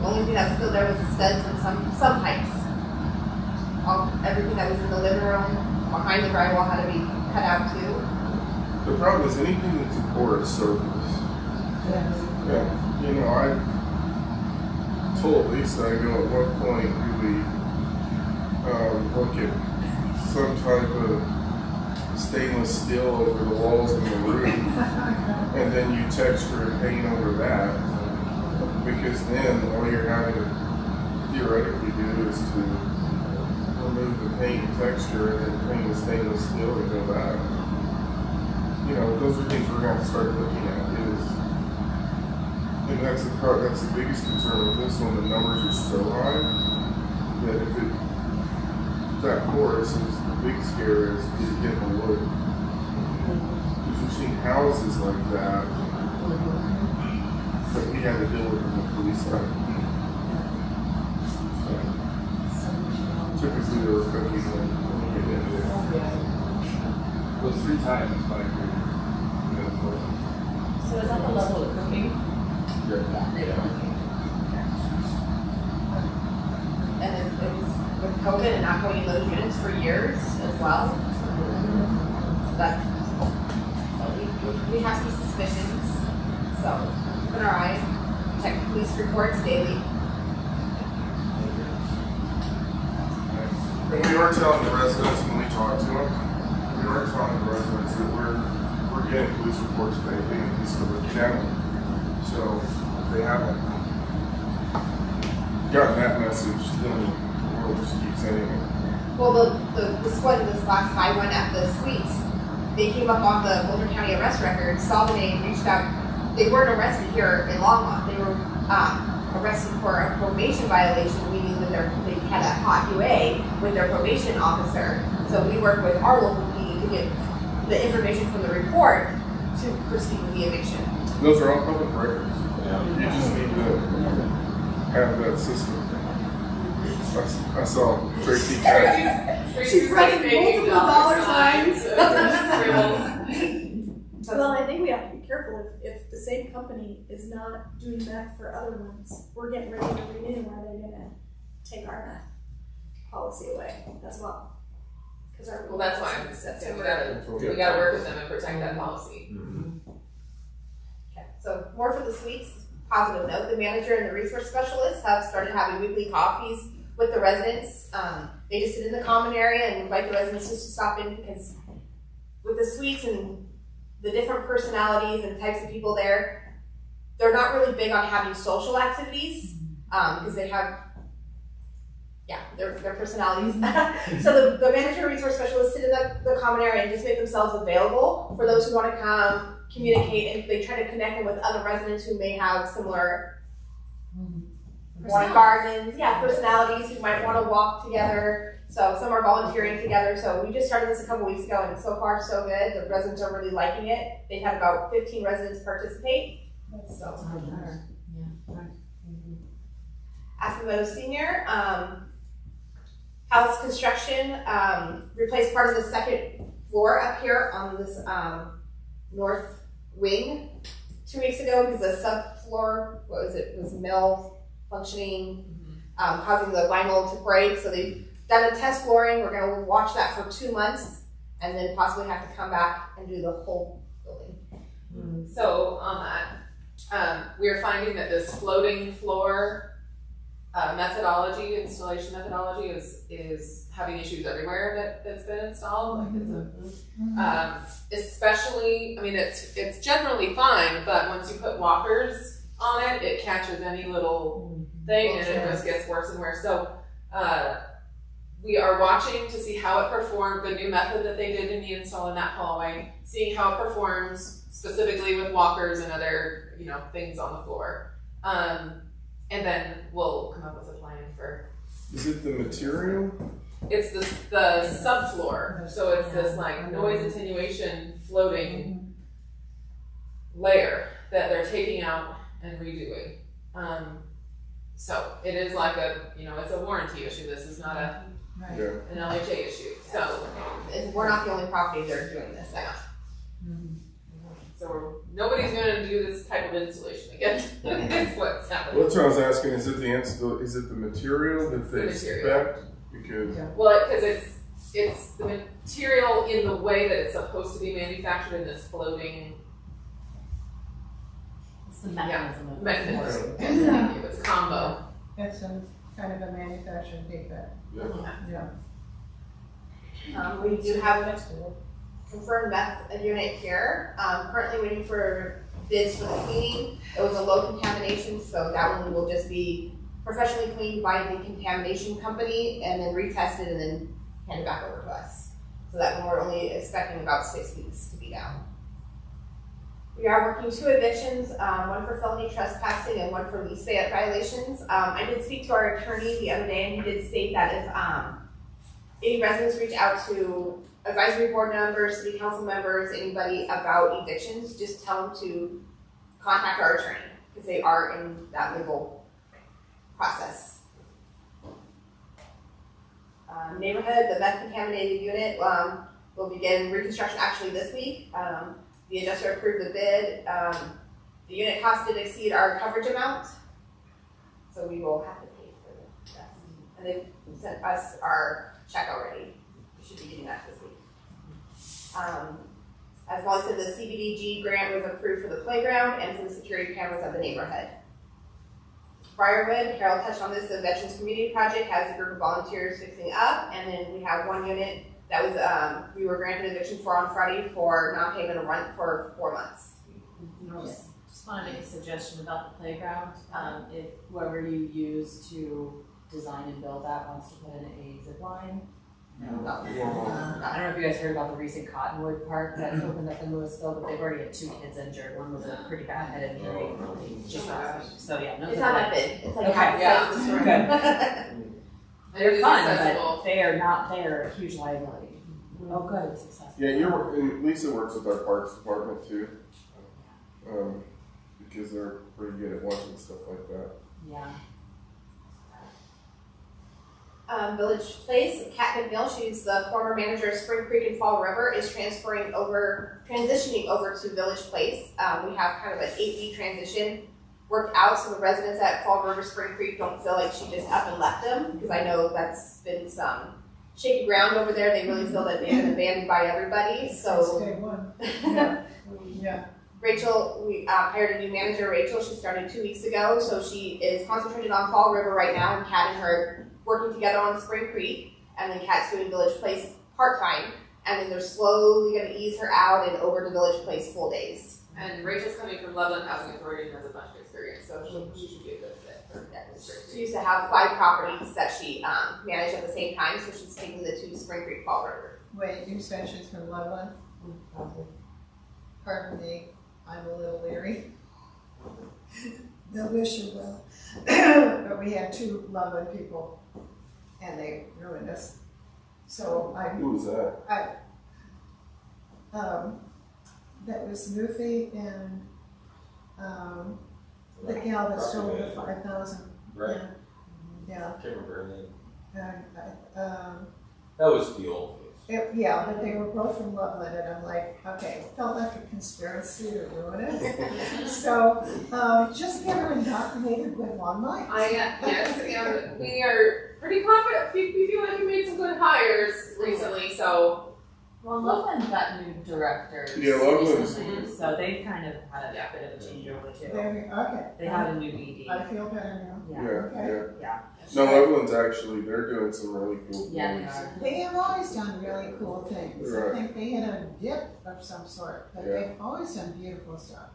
The only thing that was still there was the studs and some, some pipes. All, everything that was in the living room, behind the drywall had to be cut out too. The problem is anything that's a porous surface. Yeah, you know, I told Lisa, I go, at one point do we, um, look at some type of stainless steel over the walls in the room, and then you texture and paint over that, because then all you're having to theoretically do is to remove the paint and texture and then paint the stainless steel and go back. You know, those are things we're gonna start looking at, is, and that's the part, that's the biggest concern with this one, the numbers are so high, that if it, that porous is, the big scare is, is getting the wood. Because we've seen houses like that, that we had to deal with in the police side. Typically, they were cooking when, when we get into it. Those three times, like, So is that the level of cooking? And it, it was and not going in those units for years as well. So we, we- have some suspicions, so keep an eye, check police reports daily. And we are telling the residents when we talk to them, we are telling the residents that we're, we're getting police reports daily and police are looking at. So if they haven't gotten that message, then keep sending it. Well, the, the, this one, this last high one at the suites, they came up on the Boulder County arrest record, saw the name, reached out. They weren't arrested here in Longmont, they were, um, arrested for a probation violation, meaning that they're, they had a hot UA with their probation officer. So we worked with our local PD to get the information from the report to proceed with the eviction. Those are all public records. Yeah. You just need to have that system. I s- I saw Tracy. She's writing multiple dollar signs. Well, I think we have to be careful if, if the same company is not doing that for other ones, we're getting ready to renew, are they gonna take our meth policy away as well? Cause our. Well, that's why I'm, we gotta, we gotta work with them and protect that policy. Mm-hmm. Okay, so more for the suites, positive note, the manager and the resource specialists have started having weekly coffees with the residents. Um, they just sit in the common area and invite the residents just to stop in because with the suites and the different personalities and types of people there, they're not really big on having social activities, um, because they have yeah, their, their personalities. so the, the manager resource specialists sit in the, the common area and just make themselves available for those who want to come, communicate, and they try to connect them with other residents who may have similar want gardens, yeah, personalities who might want to walk together. So some are volunteering together. So we just started this a couple weeks ago, and so far so good. The residents are really liking it. They've had about 15 residents participate. So Aspen Meadows Senior, um, house construction, um, replaced part of the second floor up here on this, um, north wing two weeks ago because the subfloor, what was it, was mill functioning, um, causing the vinyl to break. So they've done a test flooring. We're gonna watch that for two months and then possibly have to come back and do the whole building. So on that, um, we are finding that this floating floor uh, methodology, installation methodology, is is having issues everywhere that that's been installed. Like it's a, um, especially, I mean, it's it's generally fine, but once you put walkers on it, it catches any little thing, and it just gets worse and worse. So. Uh, we are watching to see how it performed, the new method that they did in the install in that hallway, seeing how it performs specifically with walkers and other, you know, things on the floor. Um, and then we'll come up with a plan for, Is it the material? it's the, the subfloor, so it's this like noise attenuation floating layer that they're taking out and redoing. Um, so it is like a, you know, it's a warranty issue, this is not a, Yeah. an LHA issue, so. And we're not the only property that are doing this. I So we're, nobody's gonna do this type of installation again, is what's happening. Well, that's what I was asking. Is it the install? Is it the material that they The material. expect? Because Well, because it's, it's the material in the way that it's supposed to be manufactured in this floating It's the mechanism of. mechanism. Thank you, it's a combo. It's a kind of a manufacturing defect. Yeah. Um, we do have confirmed meth unit here. Um, currently waiting for bids for the cleaning. It was a low contamination, so that one will just be professionally cleaned by the contamination company and then retested and then handed back over to us. So that one we're only expecting about six weeks to be down. We are working two evictions, um, one for felony trespassing and one for lease violations. Um, I did speak to our attorney the other day and he did state that if, um, any residents reach out to advisory board members, city council members, anybody about evictions, just tell them to contact our attorney, because they are in that legal process. Um, neighborhood, the meth contaminated unit, um, will begin reconstruction actually this week. Um, the adjuster approved the bid, um, the unit cost did exceed our coverage amount, so we will have to pay for the. And they've sent us our check already. We should be getting that this week. Um, as Molly said, the CDBG grant was approved for the playground and for the security cameras of the neighborhood. Briarwood, Harold touched on this, the Veterans Community Project has a group of volunteers fixing up, and then we have one unit that was, um, we were granted eviction for on Friday for non-payment of rent for four months. Just just wanna make a suggestion about the playground, um, if whoever you use to design and build that wants to put in a zip line. No. Um, I don't know if you guys heard about the recent Cottonwood Park that opened up in Louisville, but they've already had two kids injured, one was a pretty bad head injury. Just last week. so yeah, no. It's zip not line. that big. It's like Okay, half the yeah, size They're is fun, but they are not, they are a huge liability. Oh, good, it's accessible. yeah, you're and Lisa works with our parks department too, um, because they're pretty good at watching stuff like that. Yeah. um, Village Place, Kat McNeil, she's the former manager of Spring Creek and Fall River, is transferring over, transitioning over to Village Place. Um, we have kind of an eight week transition worked out, so the residents at Fall River, Spring Creek don't feel like she just up and left them, because I know that's been some shaky ground over there. They really feel that they've been abandoned by everybody, so. That's day one. Yeah. Yeah. Rachel, we uh, hired a new manager, Rachel. She started two weeks ago, so she is concentrated on Fall River right now, and Kat and her working together on Spring Creek, and then Kat's doing Village Place part time, and then they're slowly going to ease her out and over to Village Place full days. And Rachel's coming from Loveland Housing Authority and has a bunch of experience, so she, she should be a good fit for that district. She used to have five properties that she, um, managed at the same time, so she's taking the two Spring Creek Fall River. Wait, you said she's from Loveland? Pardon me, I'm a little leery. They'll wish you well. But we had two Loveland people and they ruined us. So I, Who was that? I, um, that was Luffy and, um, the gal that stole the five thousand. Right. Yeah, Can't remember her name. and, I, um, That was the old days. It, yeah, but they were both from Loveland, and I'm like, okay, felt like a conspiracy to ruin it. so, um, just get her indoctrinated with one night. I, uh, yes, and we are pretty confident, we, we feel like we made some good hires recently, so. Well, Loveland got new directors Yeah, Loveland's- recently, so they've kind of had a bit of a changeover too. There okay. They have a new ED. I feel better now. Yeah, Yeah. yeah. Yeah. No, Loveland's actually, they're doing some really cool Yeah, they things. are. They have always done really cool things. I Right. think they had a dip of some sort, but Yeah. they've always done beautiful stuff.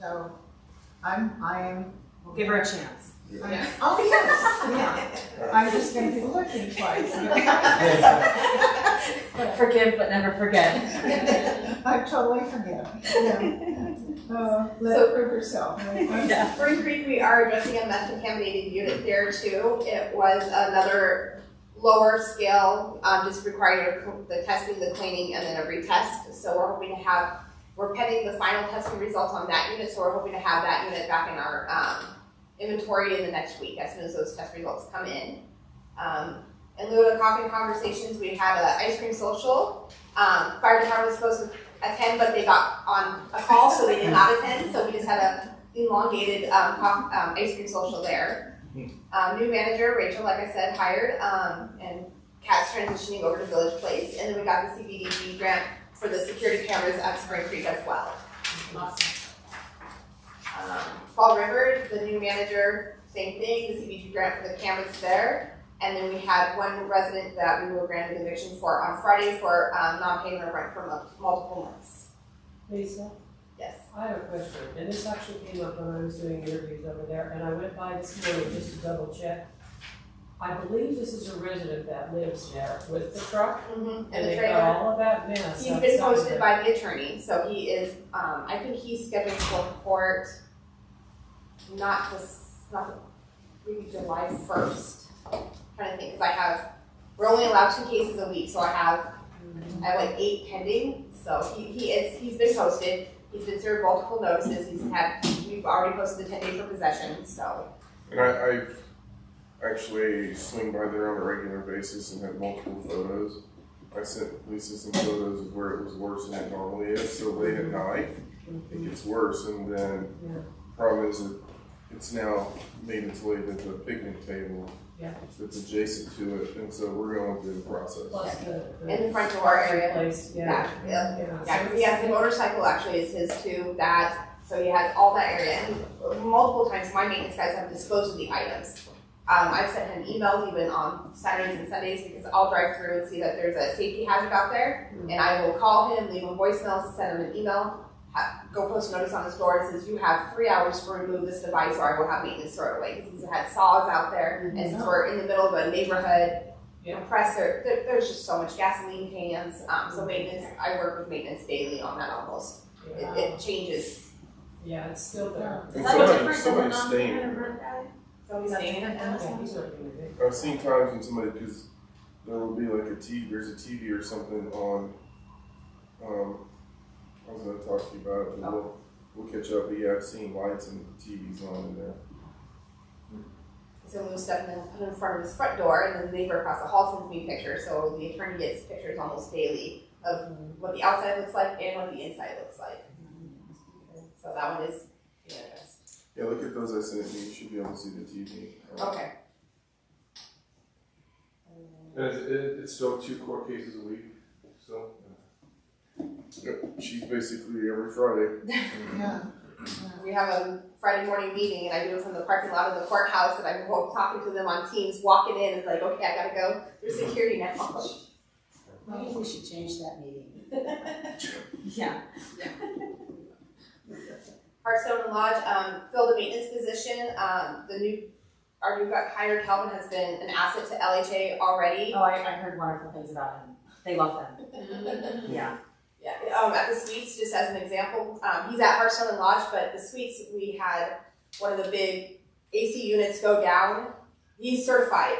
So, I'm, I am. We'll give her a chance. I'm- Oh, yes, yeah. I'm just gonna be looking twice. Forgive but never forget. I totally forget. Yeah. Uh, let it prove herself. right? Spring Creek, we are addressing a meth contaminated unit there too. It was another lower scale, um, just required the testing, the cleaning, and then a retest. So we're hoping to have, we're pending the final testing results on that unit, so we're hoping to have that unit back in our, um, inventory in the next week, as soon as those test results come in. Um, in lieu of coffee conversations, we had an ice cream social. Um, fire department was supposed to attend, but they got on a call, so they did not attend, so we just had a elongated, um, coff- um, ice cream social there. Um, new manager, Rachel, like I said, hired, um, and Kat's transitioning over to Village Place, and then we got the CDBG grant for the security cameras at Spring Creek as well. Um, Fall River, the new manager, same thing, the CBG grant for the cameras there. And then we had one resident that we were granted eviction for on Friday for, um, non-payment of rent for multiple months. Lisa, Yes. I have a question, and this actually came up when I was doing interviews over there, and I went by this morning just to double check. I believe this is a resident that lives there with the truck, Mm-hmm. and And the trailer. got all of that mess He's been posted by the attorney, so he is, um, I think he's scheduled for court not this, not the, maybe July first. Trying to think, cause I have, we're only allowed two cases a week, so I have, I have like eight pending. So he, he is, he's been posted, he's been served multiple notices, he's had, we've already posted the ten day for possession, so. And I, I've actually swing by there on a regular basis and had multiple photos. I sent Lisa some photos of where it was worse than it normally is, so late at night, it gets worse, and then Yeah. problem is that it's now made its way to the picnic table Yeah. that's adjacent to it, and so we're going through the process. Plus the. In the front door area. Place, yeah. Yeah, yeah. Yeah, Yeah, so 'cause he has the motorcycle actually is his too, that, so he has all that area, and multiple times my maintenance guys have disposed of the items. Um, I've sent him emails even on Saturdays and Sundays, because I'll drive through and see that there's a safety hazard out there, and I will call him, leave him voicemails, send him an email, ha- go post a notice on the store that says, you have three hours to remove this device, or I will have maintenance throw it away, because he's had saws out there, and since we're in the middle of a neighborhood, compressor, there, there's just so much gasoline cans, um, so maintenance, I work with maintenance daily on that almost. It, it changes. Yeah, it's still there. And somebody, somebody's staying. Somebody's staying in it. Yeah, he's working with it. I've seen times when somebody, because there will be like a TV, there's a TV or something on, um, I was gonna talk to you about it, but we'll, oh. we'll catch up, but yeah, I've seen lights and TVs on in there. So move stuff and then put it in front of his front door, and then the neighbor across the hall sends me pictures, so the attorney gets pictures almost daily of what the outside looks like and what the inside looks like. So that one is, yeah, Yeah, look at those I sent you, you should be able to see the TV. okay. And it's, it, it's still two court cases a week, so. Yep, she's basically every Friday. Yeah. We have a Friday morning meeting, and I do it from the parking lot of the courthouse, and I'm talking to them on Teams, walking in, and like, okay, I gotta go There's security now. Maybe we should change that meeting. Yeah. Hearthstone Lodge, um, filled a maintenance position, um, the new, our new got hired Calvin has been an asset to LHA already. Oh, I, I heard wonderful things about him. They love him. Yeah. Yeah, um, at the suites, just as an example, um, he's at Hearthstone and Lodge, but the suites, we had one of the big AC units go down. He's certified.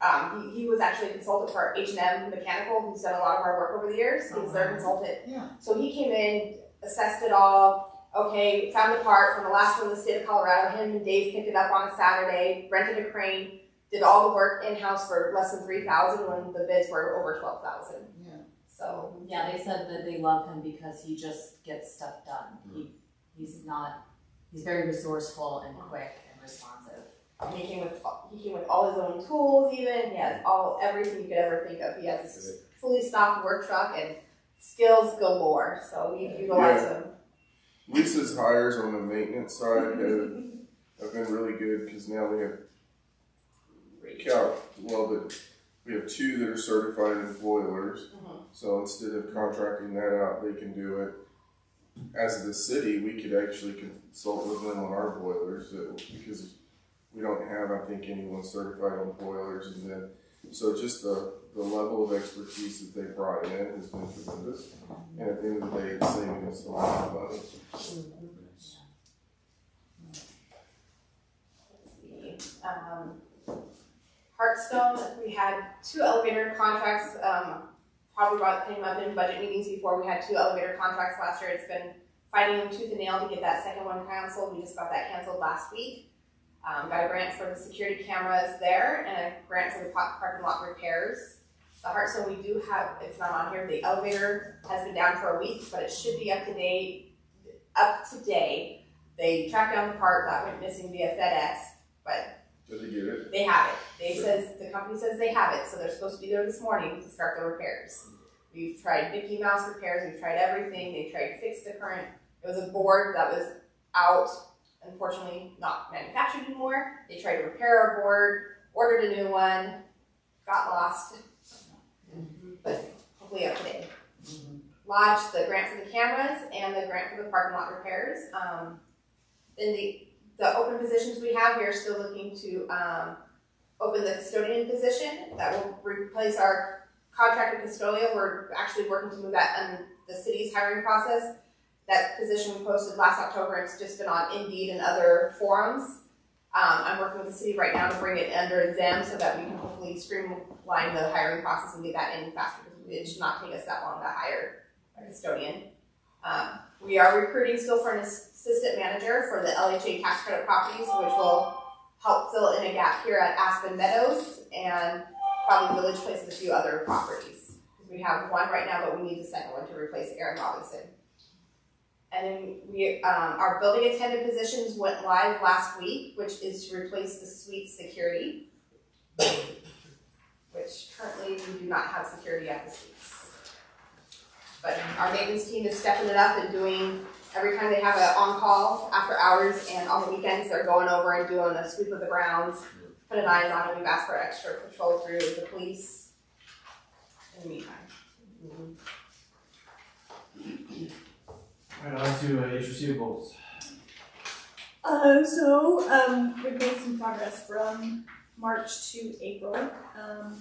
Um, he, he was actually a consultant for H and M Mechanical, who's done a lot of our work over the years. He was their consultant. Yeah. So he came in, assessed it all. Okay, found the part from the last one in the state of Colorado. Him and Dave picked it up on a Saturday, rented a crane, did all the work in house for less than three thousand when the bids were over twelve thousand. Yeah. So Yeah, they said that they love him because he just gets stuff done. He, mm-hmm. he's not, he's very resourceful and mm-hmm. quick and responsive. He came with he came with all his own tools. Even he has all everything you could ever think of. He has this fully stocked work truck and skills galore. So we utilize Yeah. him. Lisa's hires on the maintenance side have, have been really good because now we have Cal, well, the, we have two that are certified in boilers. So instead of contracting that out, they can do it. As the city, we could actually consult with them on our boilers because we don't have, I think, anyone certified on boilers. And then, so just the, the level of expertise that they brought in has been tremendous. And at the end of the day, it's saving us a lot of money. Um, Hearthstone, we had two elevator contracts. Um, probably brought came up in budget meetings before. We had two elevator contracts last year. It's been fighting tooth and nail to get that second one canceled. We just got that canceled last week. Um, got a grant for the security cameras there and a grant for the parking lot repairs. The Hearthstone we do have, it's not on here. The elevator has been down for a week, but it should be up to date. Up to date. They tracked down the part that went missing via FedEx, but Did they get it? they have it. They says, the company says they have it, so they're supposed to be there this morning to start the repairs. We've tried Mickey Mouse repairs, we've tried everything, they tried to fix the current, it was a board that was out, unfortunately not manufactured anymore. They tried to repair our board, ordered a new one, got lost. But hopefully up to date. Lodge, the grant for the cameras and the grant for the parking lot repairs. Um, in the the open positions we have, we are still looking to um, open the custodian position that will replace our contracted custodial. We're actually working to move that in the city's hiring process. That position we posted last October. It's just been on Indeed and other forums. Um, I'm working with the city right now to bring it under them so that we can hopefully streamline the hiring process and get that in faster. Because it should not take us that long to hire a custodian. Um, we are recruiting still for an assistant manager for the LHA tax credit properties, which will help fill in a gap here at Aspen Meadows and probably Village Place and a few other properties. We have one right now, but we need the second one to replace Aaron Robinson. And then we, um, our building attendant positions went live last week, which is to replace the suite security. Which currently we do not have security at the suites. But our maintenance team is stepping it up and doing, every time they have an on-call after hours and on the weekends, they're going over and doing a sweep of the grounds, put an eyes on it, we've asked for extra patrol through the police in the meantime. Alright, on to uh, age receivables. Uh, so, um, we've made some progress from March to April. Um,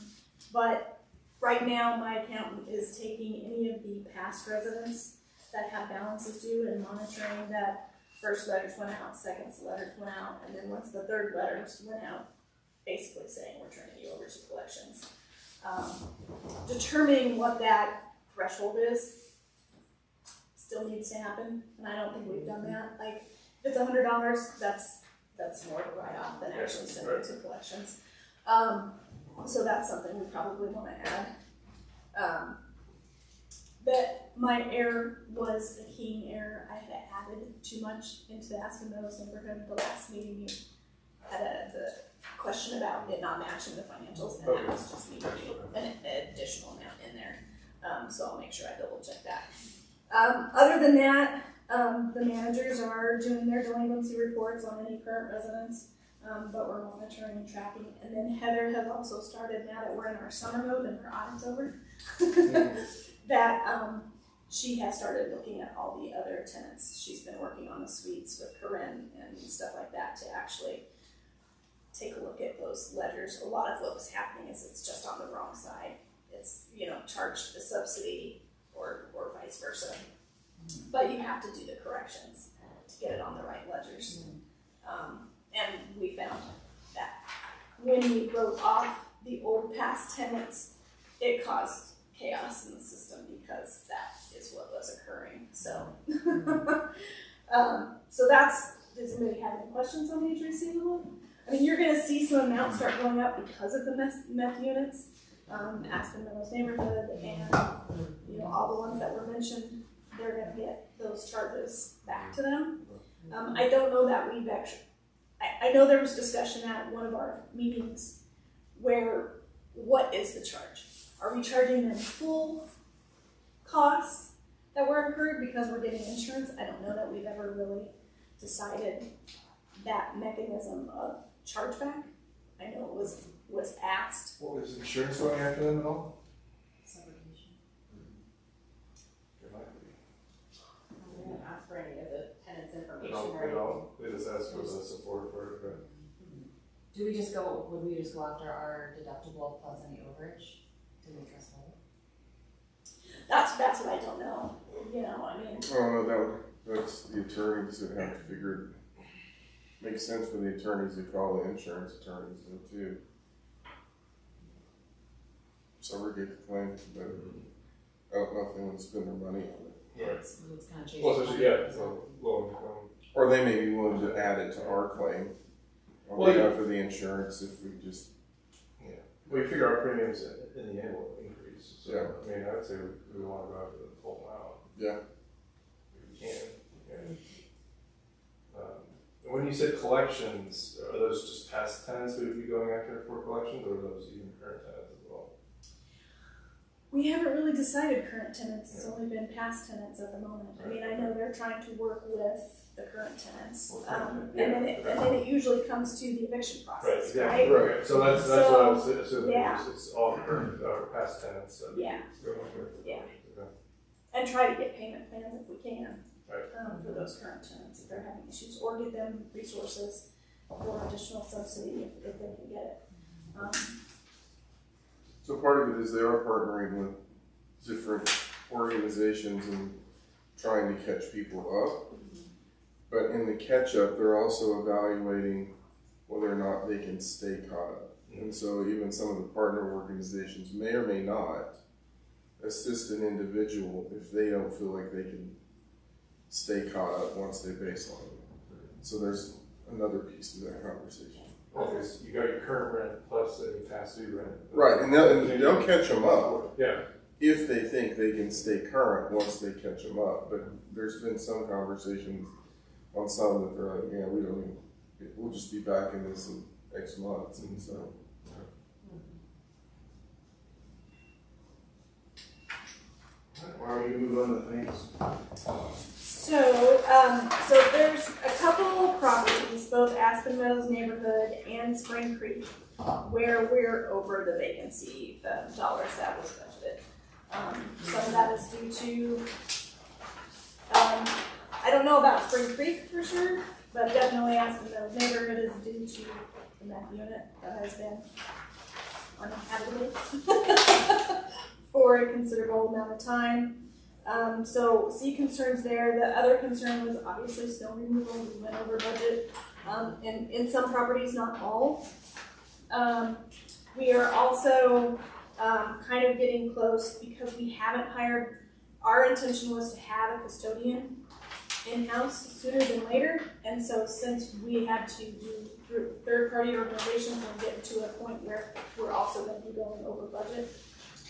but right now, my accountant is taking any of the past residents that have balances due and monitoring that first letters went out, second letters went out, and then once the third letters went out, basically saying we're turning you over to collections. Um, determining what that threshold is still needs to happen, and I don't think we've done that. Like, if it's a hundred dollars, that's, that's more of a write-off than actually sending it to collections. Um, so that's something we probably wanna add. Um, but my error was a keying error. I had added too much into the Aspen Meadows neighborhood. The last meeting, you had a, the question about it not matching the financials, and that was just me putting an additional amount in there. Um, so I'll make sure I double check that. Um, other than that, um, the managers are doing their delinquency reports on any current residents, um, but we're monitoring and tracking. And then Heather has also started now that we're in our summer mode and her audit's over. that um, she has started looking at all the other tenants. She's been working on the suites with Corinne and stuff like that to actually take a look at those ledgers. A lot of what was happening is it's just on the wrong side. It's, you know, charged the subsidy or, or vice versa. But you have to do the corrections to get it on the right ledgers. Um, and we found that when we wrote off the old past tenants, it caused chaos in the system because that is what was occurring. So, um, so that's. Does anybody have any questions on the age receivable? I mean, you're going to see some amounts start going up because of the meth, meth units, um, Aspen Meadows neighborhood, and you know all the ones that were mentioned. They're going to get those charges back to them. Um, I don't know that we've actually. I, I know there was discussion at one of our meetings where what is the charge? Are we charging them full costs that were incurred because we're getting insurance? I don't know that we've ever really decided that mechanism of chargeback. I know it was was asked. What was insurance going after them at all? There might be. We didn't ask for any of the tenant's information don't, they don't, they just ask for the support for it. Do we just go, would we just go after our deductible plus any overage to make us whole? That's that's what I don't know. You know, I mean, Oh, no, that, would- that's the attorneys that have to figure, it. makes sense for the attorneys to call the insurance attorneys though too. Subrogate the claim, but I don't know if they want to spend their money on it. It's, it's kind of chasing. Well, especially, yeah, so low income. Or they may be willing to add it to our claim on Well, behalf of the insurance if we just, We figure our premiums in in the end will increase, so, Yeah. I mean, I'd say we, we wanna go after the full amount. Yeah. If we can, yeah. Um, and when you said collections, are those just past tenants we would be going after for collections, or are those even current tenants as well? we haven't really decided current tenants. It's only been past tenants at the moment. I mean, I know they're trying to work with the current tenants, Well, um, yeah, and then it, and then it usually comes to the eviction Right, process, exactly, right? right, so that's, that's what I was So, assuming, yeah. it's, it's all current, uh, past tenants that. Yeah. Yeah. Okay. and try to get payment plans if we can Right. um, for those current tenants if they're having issues, or get them resources for additional subsidy if, if they can get it. Um, so part of it is they are partnering with different organizations and trying to catch people up. But in the catch up, they're also evaluating whether or not they can stay caught up. And so even some of the partner organizations may or may not assist an individual if they don't feel like they can stay caught up once they baseline. So there's another piece to that conversation. Okay, you got your current rent plus any past due rent. Right, and they'll, and they'll catch them up Yeah, if they think they can stay current once they catch them up. But there's been some conversations on some that they're like, yeah, we don't even, we'll just be back in this in X months, and so. why don't we move on to things? So, um, so there's a couple properties, both Aspen Meadows neighborhood and Spring Creek, where we're over the vacancy, the dollars that was budgeted. Um, some of that is due to, um, I don't know about Spring Creek for sure, but definitely Aspen Meadows neighborhood is due to the meth unit that has been uninhabitable for a considerable amount of time. Um, so see concerns there. The other concern was obviously snow removal. We went over budget. Um, and in some properties, not all. Um, we are also um, kind of getting close because we haven't hired. Our intention was to have a custodian in-house sooner than later, and so since we had to do third-party organizations, we're getting to a point where we're also going to be going over budget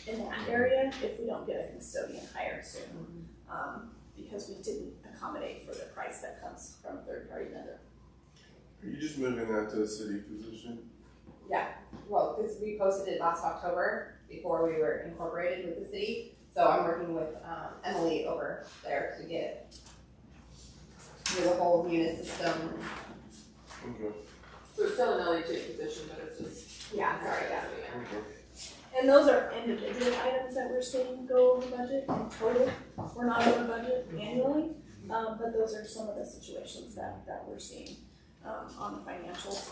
in that area if we don't get a custodian hired soon. Um, because we didn't accommodate for the price that comes from a third-party vendor. Are you just moving that to a city position? Yeah, well, because we posted it last October before we were incorporated with the city. So I'm working with um, Emily over there to get through the whole unit system. Okay. So it's still an LHA position, but it's just. Yeah, sorry, yeah. Okay. And those are individual items that we're seeing go over budget in total. We're not over budget annually, um, but those are some of the situations that, that we're seeing, um, on the financials.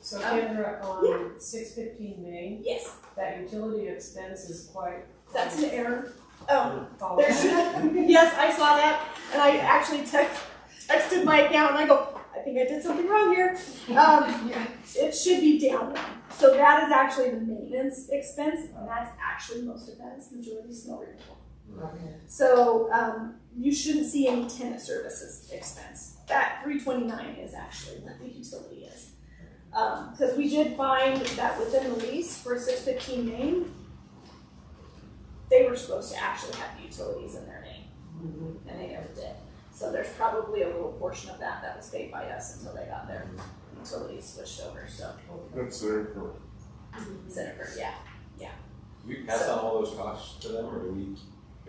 So Kendra, on six fifteen Main, Yes, that utility expense is quite. that's an error. Um, Oh, there yes, I saw that, and I actually text, texted my account, and I go, I think I did something wrong here. Um, it should be down. So that is actually the maintenance expense, and that's actually, most of that is majority snow removal. So, um, you shouldn't see any tenant services expense. That three twenty-nine is actually what the utility is. Um, cause we did find that within the lease for six fifteen Main, they were supposed to actually have utilities in their name, and they never did. So there's probably a little portion of that that was paid by us until they got their utilities switched over, so. That's there for, Senator, yeah. yeah. We pass on all those costs to them, or do we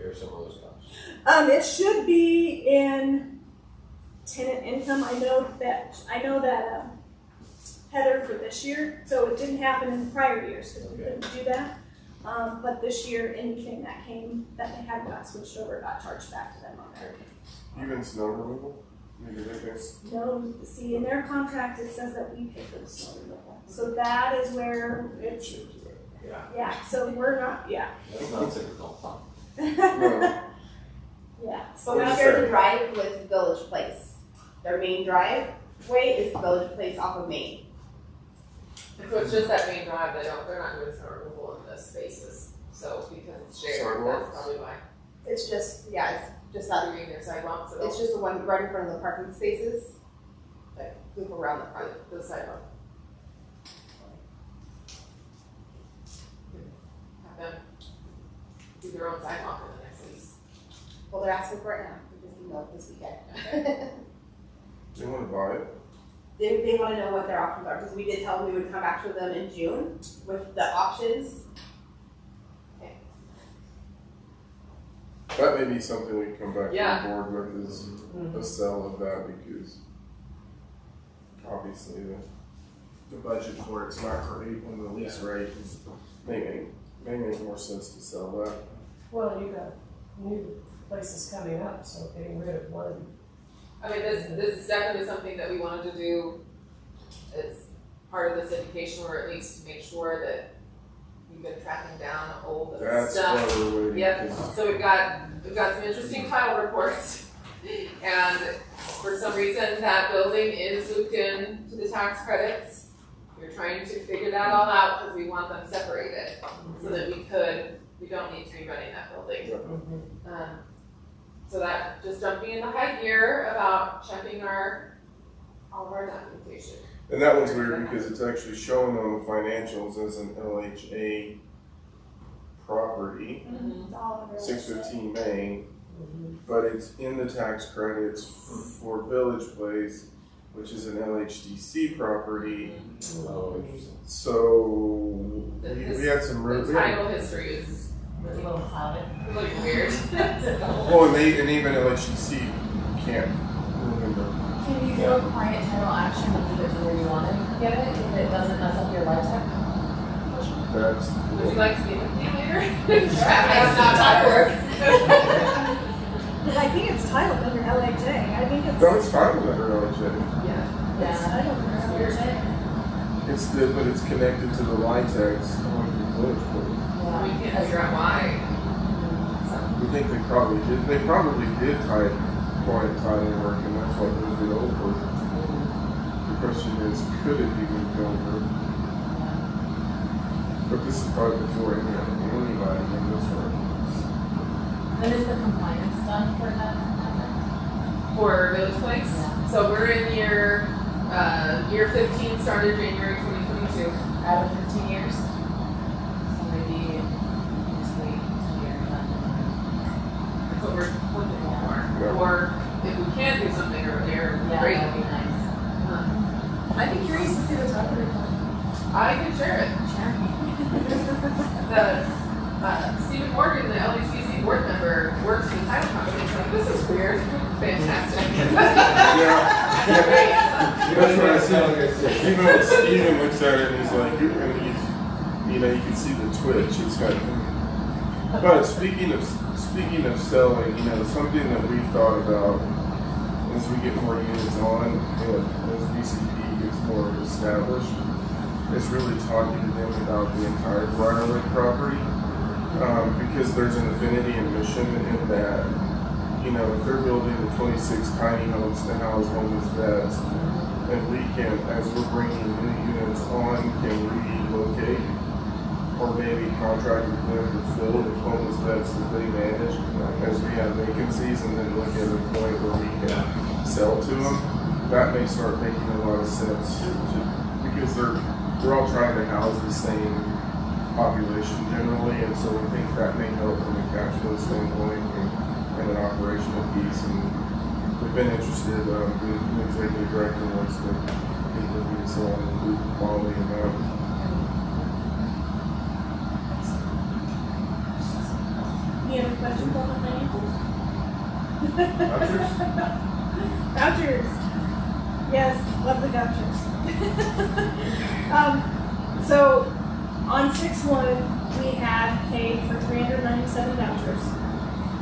bear some of those costs? Um, it should be in tenant income. I know that, I know that, um, Heather for this year, so it didn't happen in the prior years, because we couldn't do that. Um, but this year, anything that came, that they had got switched over, got charged back to them on their. even snow removal, maybe they can, No, see, in their contract, it says that we pay for the snow removal. So that is where it's, Yeah, yeah, so we're not, yeah. that's not typical. no, Yeah, so But we that's, share the drive with Village Place. Their main driveway is Village Place off of Main. And so it's just that main drive, they don't, they're not doing snow removal in spaces, so because it's shared, that's probably why. It's just, yeah, it's just that, Doing their sidewalks, so it's just the one right in front of the parking spaces. Like, loop around the front. the sidewalk. Have them do their own sidewalk in the next lease. Well, they're asking for it now, we just emailed this weekend. they wanna buy it, They, they wanna know what their options are, because we did tell them we would come back to them in June with the options. That may be something we come back to the board with is mm-hmm. a sell of that because obviously the, the budget for it's not great and the lease rate is, may make, may make more sense to sell that. Well, you got new places coming up, so getting rid of one. I mean, this, this is definitely something that we wanted to do. It's part of this education, or at least to make sure that we've been tracking down old That's stuff. why we're waiting. Yep, 'cause so we've got, we've got some interesting title reports. And for some reason, that building is looped in to the tax credits. We're trying to figure that all out because we want them separated, so that we could, we don't need to be running that building. Um, so that, just jumping into high gear about checking our, all of our documentation. And that one's weird because it's actually shown on the financials as an LHA property, it's all under. six fifteen Main. But it's in the tax credits for Village Place, which is an LHDC property. Oh, interesting. So we, we had some. re- The we had- title history is It's a little clouded. really weird. Well, and they, and even LHDC can't remember. Can you do a quiet title action and leave it to where you want to get it, if it doesn't mess up your LIHTC? That's. Would you like to meet with me later? That's not my work. Because I think it's titled under LHA, I think it's. No, it's titled under LHA. Yeah. Yeah, It's titled under LHA. It's the, but it's connected to the LIHTC on the Village Place. We can't figure out why. We think they probably did, they probably did tie quiet title work and that's why moved it over. The question is, could it be moved over? But this is probably before any, anybody in this room. When is the compliance done for that? For Village Place? So we're in year, uh, year fifteen, started January twenty twenty-two. Out of fifteen years? So maybe just wait till you're done. That's what we're looking for. Yeah. Or if we can do something earlier, Yeah, great. that'd be nice. I'd be curious to see the title report. I can share it. The, uh, Stephen Morgan, the LHDC board member, works for the title company, he's like, this is weird, fantastic. yeah. That's what I said. Even when Steven looks at it and he's like, you're, and he's you know, you can see the twitch. It's got. But speaking of speaking of selling, you know, something that we've thought about as we get more units on and as VCP more established, is really talking to them about the entire Briarwood property. Um, because there's an affinity and mission in that, you know, if they're building the 26 tiny homes to house homeless vets, and we can, as we're bringing new units on, can relocate or maybe contract with them to fill the homeless vets that they manage as we have vacancies and then look at a point where we can sell to them. That may start making a lot of sense because they're, they're all trying to house the same population generally, and so we think that may help from a cash flow standpoint and, and an operational piece. And we've been interested, um, the executive director wants to meet with me, so I'll include quality in that. Any other questions on the financials? Vouchers? Vouchers. Yes, love the vouchers. um, so on six one, we have paid for three hundred ninety-seven vouchers.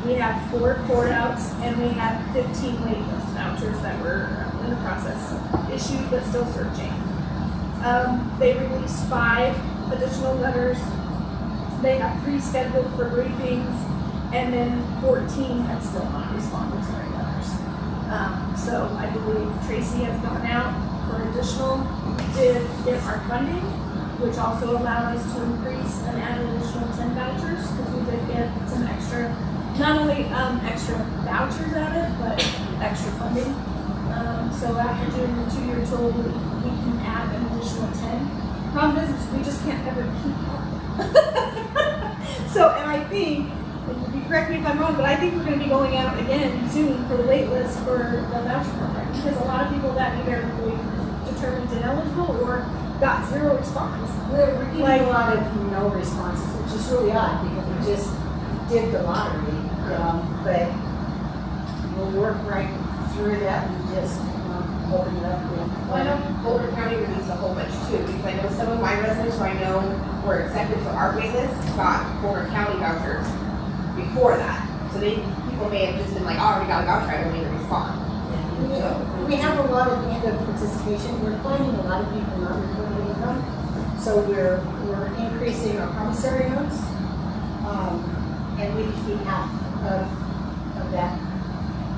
We have four port outs and we have fifteen waitlist vouchers that were in the process issued but still searching. Um, they released five additional letters. They got pre-scheduled for briefings and then fourteen had still not responded to their letters. Um, so I believe Tracy has gone out for additional, did get our funding, which also allowed us to increase and add an additional ten vouchers, because we did get some extra, not only, um, extra vouchers out of it, but extra funding. Um, so after doing the two-year tool, we, we can add an additional ten. Problem is, we just can't ever keep up. So, and I think, correct me if I'm wrong, but I think we're gonna be going out again soon for the wait list for the voucher program, because a lot of people that either we determined ineligible or got zero response. We're, we're getting a lot of no responses, which is really odd because we just did the lottery. Um, but we'll work right through that and just, um, open it up with. Well, I know Boulder County released a whole bunch too, because I know some of my residents who I know were accepted to our wait list got Boulder County vouchers before that. So they, people may have just been like, oh, I already got a voucher, I don't need to respond. We, we have a lot of end of participation, we're finding a lot of people not reporting income. So we're, we're increasing our promissory notes. Um, and we keep half of, of that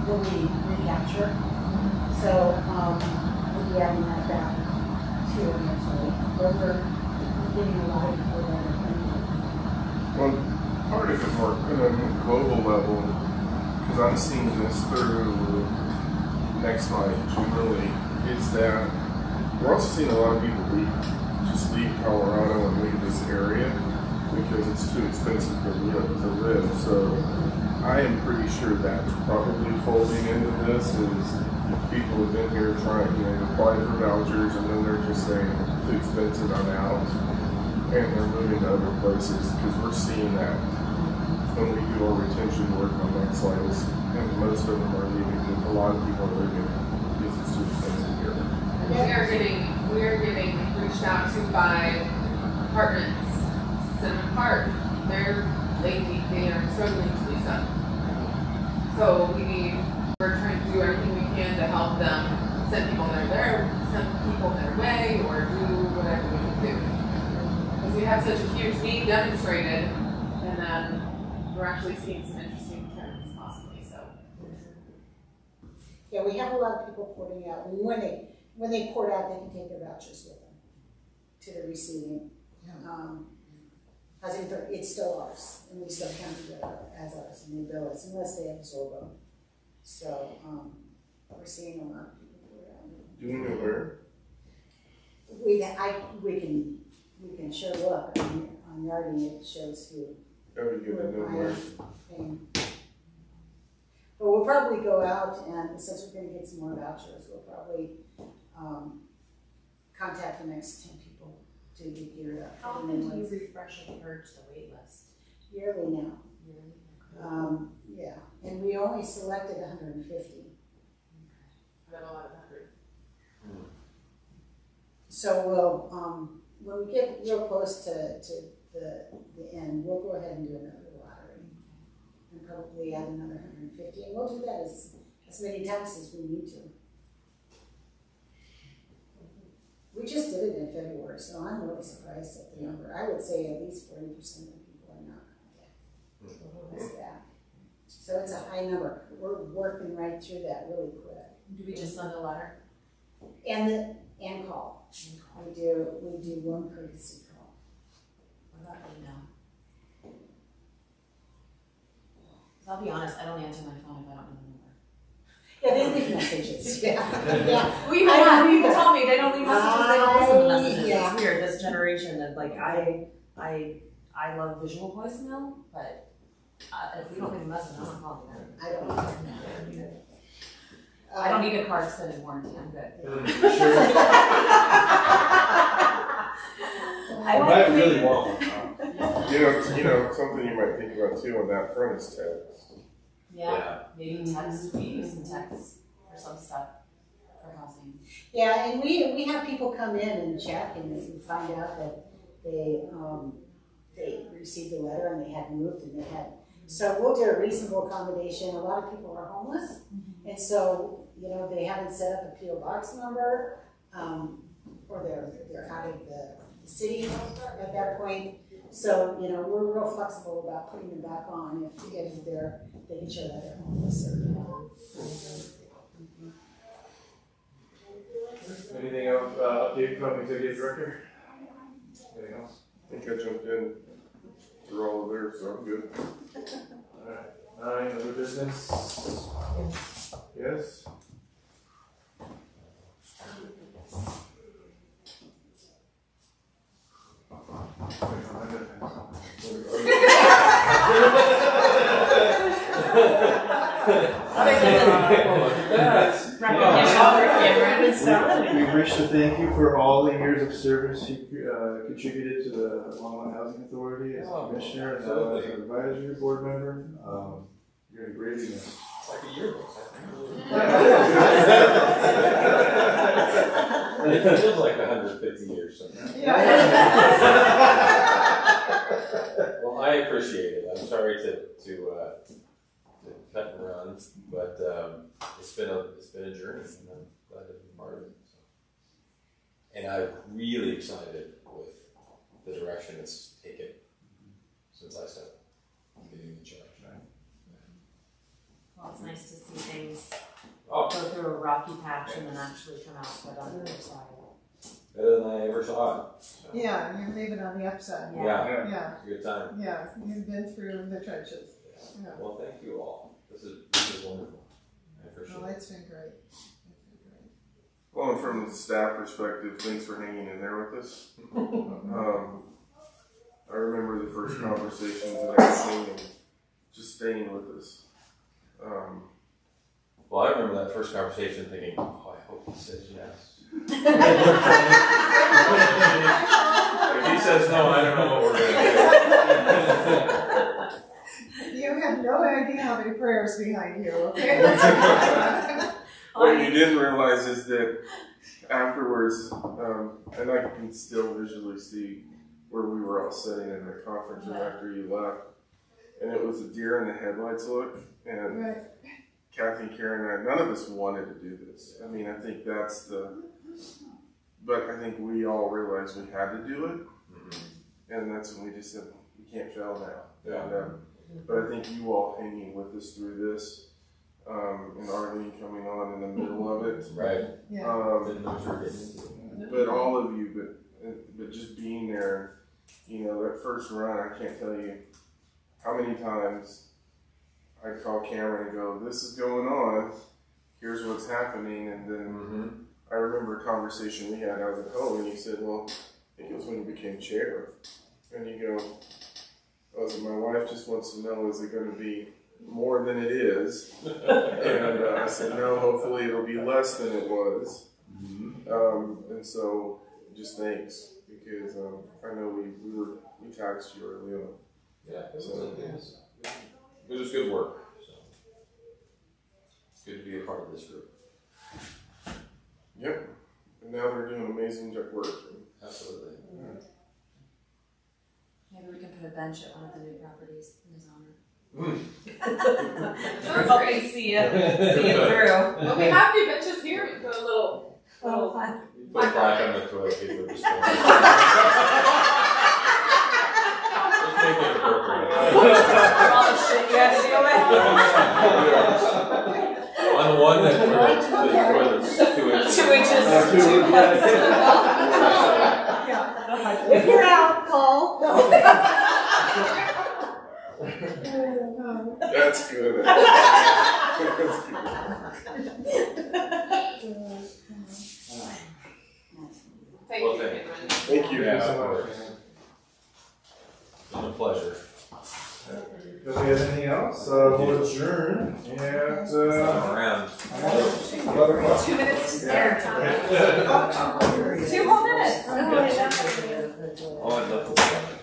will we recapture. So, um, we'll be adding that back to eventually, but we're we're getting a lot of people that are coming. Well, part of it, Mark, on a global level, because I'm seeing this through next slide generally, is that we're also seeing a lot of people leave, just leave Colorado and leave this area because it's too expensive to live, to live. So I am pretty sure that's probably folding into this is people have been here trying, you know, for vouchers and then they're just saying too expensive, I'm out. And they're moving to other places because we're seeing that we do our retention work on that slide, is- and most of them are leaving, a lot of people are leaving because it's too expensive here. We are getting, we are getting reached out to by apartments, Cinnamon Park, they're, they, they are struggling to lease up. So we need, we're trying to do everything we can to help them, send people their, their, send people their way, or do whatever we can do. Because we have such a huge need demonstrated, actually seeing some interesting trends possibly, so. Yeah, we have a lot of people porting out, and when they, when they port out, they can take their vouchers with them to the receiving. Um, I think it's still ours, and we still count it as ours, and they bill us unless they absorb them. So, um, we're seeing a lot of people port out. Do we know where? We, I, we can, we can show up, on, on Yardi, it shows who. That would be good to know we're where. But we'll probably go out and since we're gonna get some more vouchers, we'll probably, um, contact the next ten people to get geared up. How often do you refresh and purge the wait list? Yearly now. Um, yeah, and we only selected hundred and fifty. We have a lot of hundred. So we'll, um, when we get real close to, to the, the end, we'll go ahead and do another lottery. And probably add another hundred and fifty, and we'll do that as, as many times as we need to. We just did it in February, so I'm really surprised at the number. I would say at least forty percent of the people are not gonna get mm-hmm. back. So it's a high number. We're working right through that really quick. Do we just send a letter? And the, and call. We do, we do one courtesy call. About email? Cause I'll be honest, I don't answer my phone if I don't know the number. Yeah, they leave messages, yeah, yeah. People, I don't people either. tell me they don't leave messages, they don't listen to messages. yeah. It's weird, this generation of like, I, I, I love visual voicemail, but uh, if we don't leave a message, I'm not calling them. I don't. I don't need a car extended warranty, I'm good. I might really want one. You know, you know, something you might think about too on that front is text. Yeah, maybe text, we use some text for some stuff for housing. Yeah, and we, we have people come in and check and we find out that they, um, they received a letter and they had moved and they had, so we'll do a reasonable accommodation. A lot of people are homeless. And so, you know, they haven't set up a PO box number, um, or they're, they're out of the city at that point. So, you know, we're real flexible about putting them back on if, if they're, they can show that they're homeless or. Anything else, uh, update from executive director? Anything else? I think I jumped in through all of theirs, so I'm good. Alright, nine, other business? Yes? We wish to thank you for all the years of service you uh, contributed to the Longmont Housing Authority as a commissioner and now as an advisory board member. Um, You're a great miss. It's like a yearbook. It feels like hundred and fifty years sometimes. Well, I appreciate it. I'm sorry to, to, uh, to cut and run, but, um, it's been a, it's been a journey and I'm glad to be part of it. so. And I'm really excited with the direction it's taken since I stepped, getting the charge. Right? Well, it's nice to see things. Go through a rocky patch and then actually come out good on the other side. Better than I ever saw it. so. Yeah, you're leaving on the upside. Yeah. Yeah, It's a good time. yeah, you've been through the trenches. Yeah. Well, thank you all. This is, this is wonderful. I appreciate Well, it. it's been great. It's been great. Well, and from the staff perspective, thanks for hanging in there with us. Um, I remember the first conversations and everything and just staying with us. Um, Well, I remember that first conversation thinking, oh, I hope he says yes. If he says no, I don't know what we're gonna You have no idea how many prayers behind you, okay? what you didn't realize is that afterwards, um, and I can still visually see where we were all sitting in the conference room after you left, and it was a deer in the headlights look, and Right. Kathy, and Karen, and I, none of us wanted to do this. I mean, I think that's the, but I think we all realized we had to do it, and that's when we just said, we can't fail now. Yeah. And, um, but I think you all hanging with us through this, um, and Arlene coming on in the middle of it. Right. Yeah. Um, Didn't know what you were getting into. but all of you, but but just being there, you know, that first run, I can't tell you how many times I'd call Cameron and go, "This is going on. Here's what's happening," and then Mm-hmm. I remember a conversation we had. I was at home, and you said, "Well, I think it was when you became chair," and you go, "Oh, so my wife just wants to know: is it going to be more than it is?" and uh, I said, "No. Hopefully, it'll be less than it was." Um, and so, just thanks because um, I know we, we were we taxed you early on. Yeah, it was, So- it was, good work, so. It's good to be a part of this group. Yep. And now they're doing amazing work. Absolutely. Maybe we can put a bench at one of the new properties in his honor. Hmm. Help me see it, see it through. Well, we have new benches here, we put a little, little. You Put a plaque on the toilet paper display. On one that, where the the two inches. Two inches, two- two heads. If you're out, call. That's good. Thank Well, you. thank Caitlin. Thank you. Yeah, of. It's been a pleasure. If you have anything else? Uh, we'll adjourn at uh, around. Two minutes to spare, Tom. Two whole minutes. Oh, I'd love to.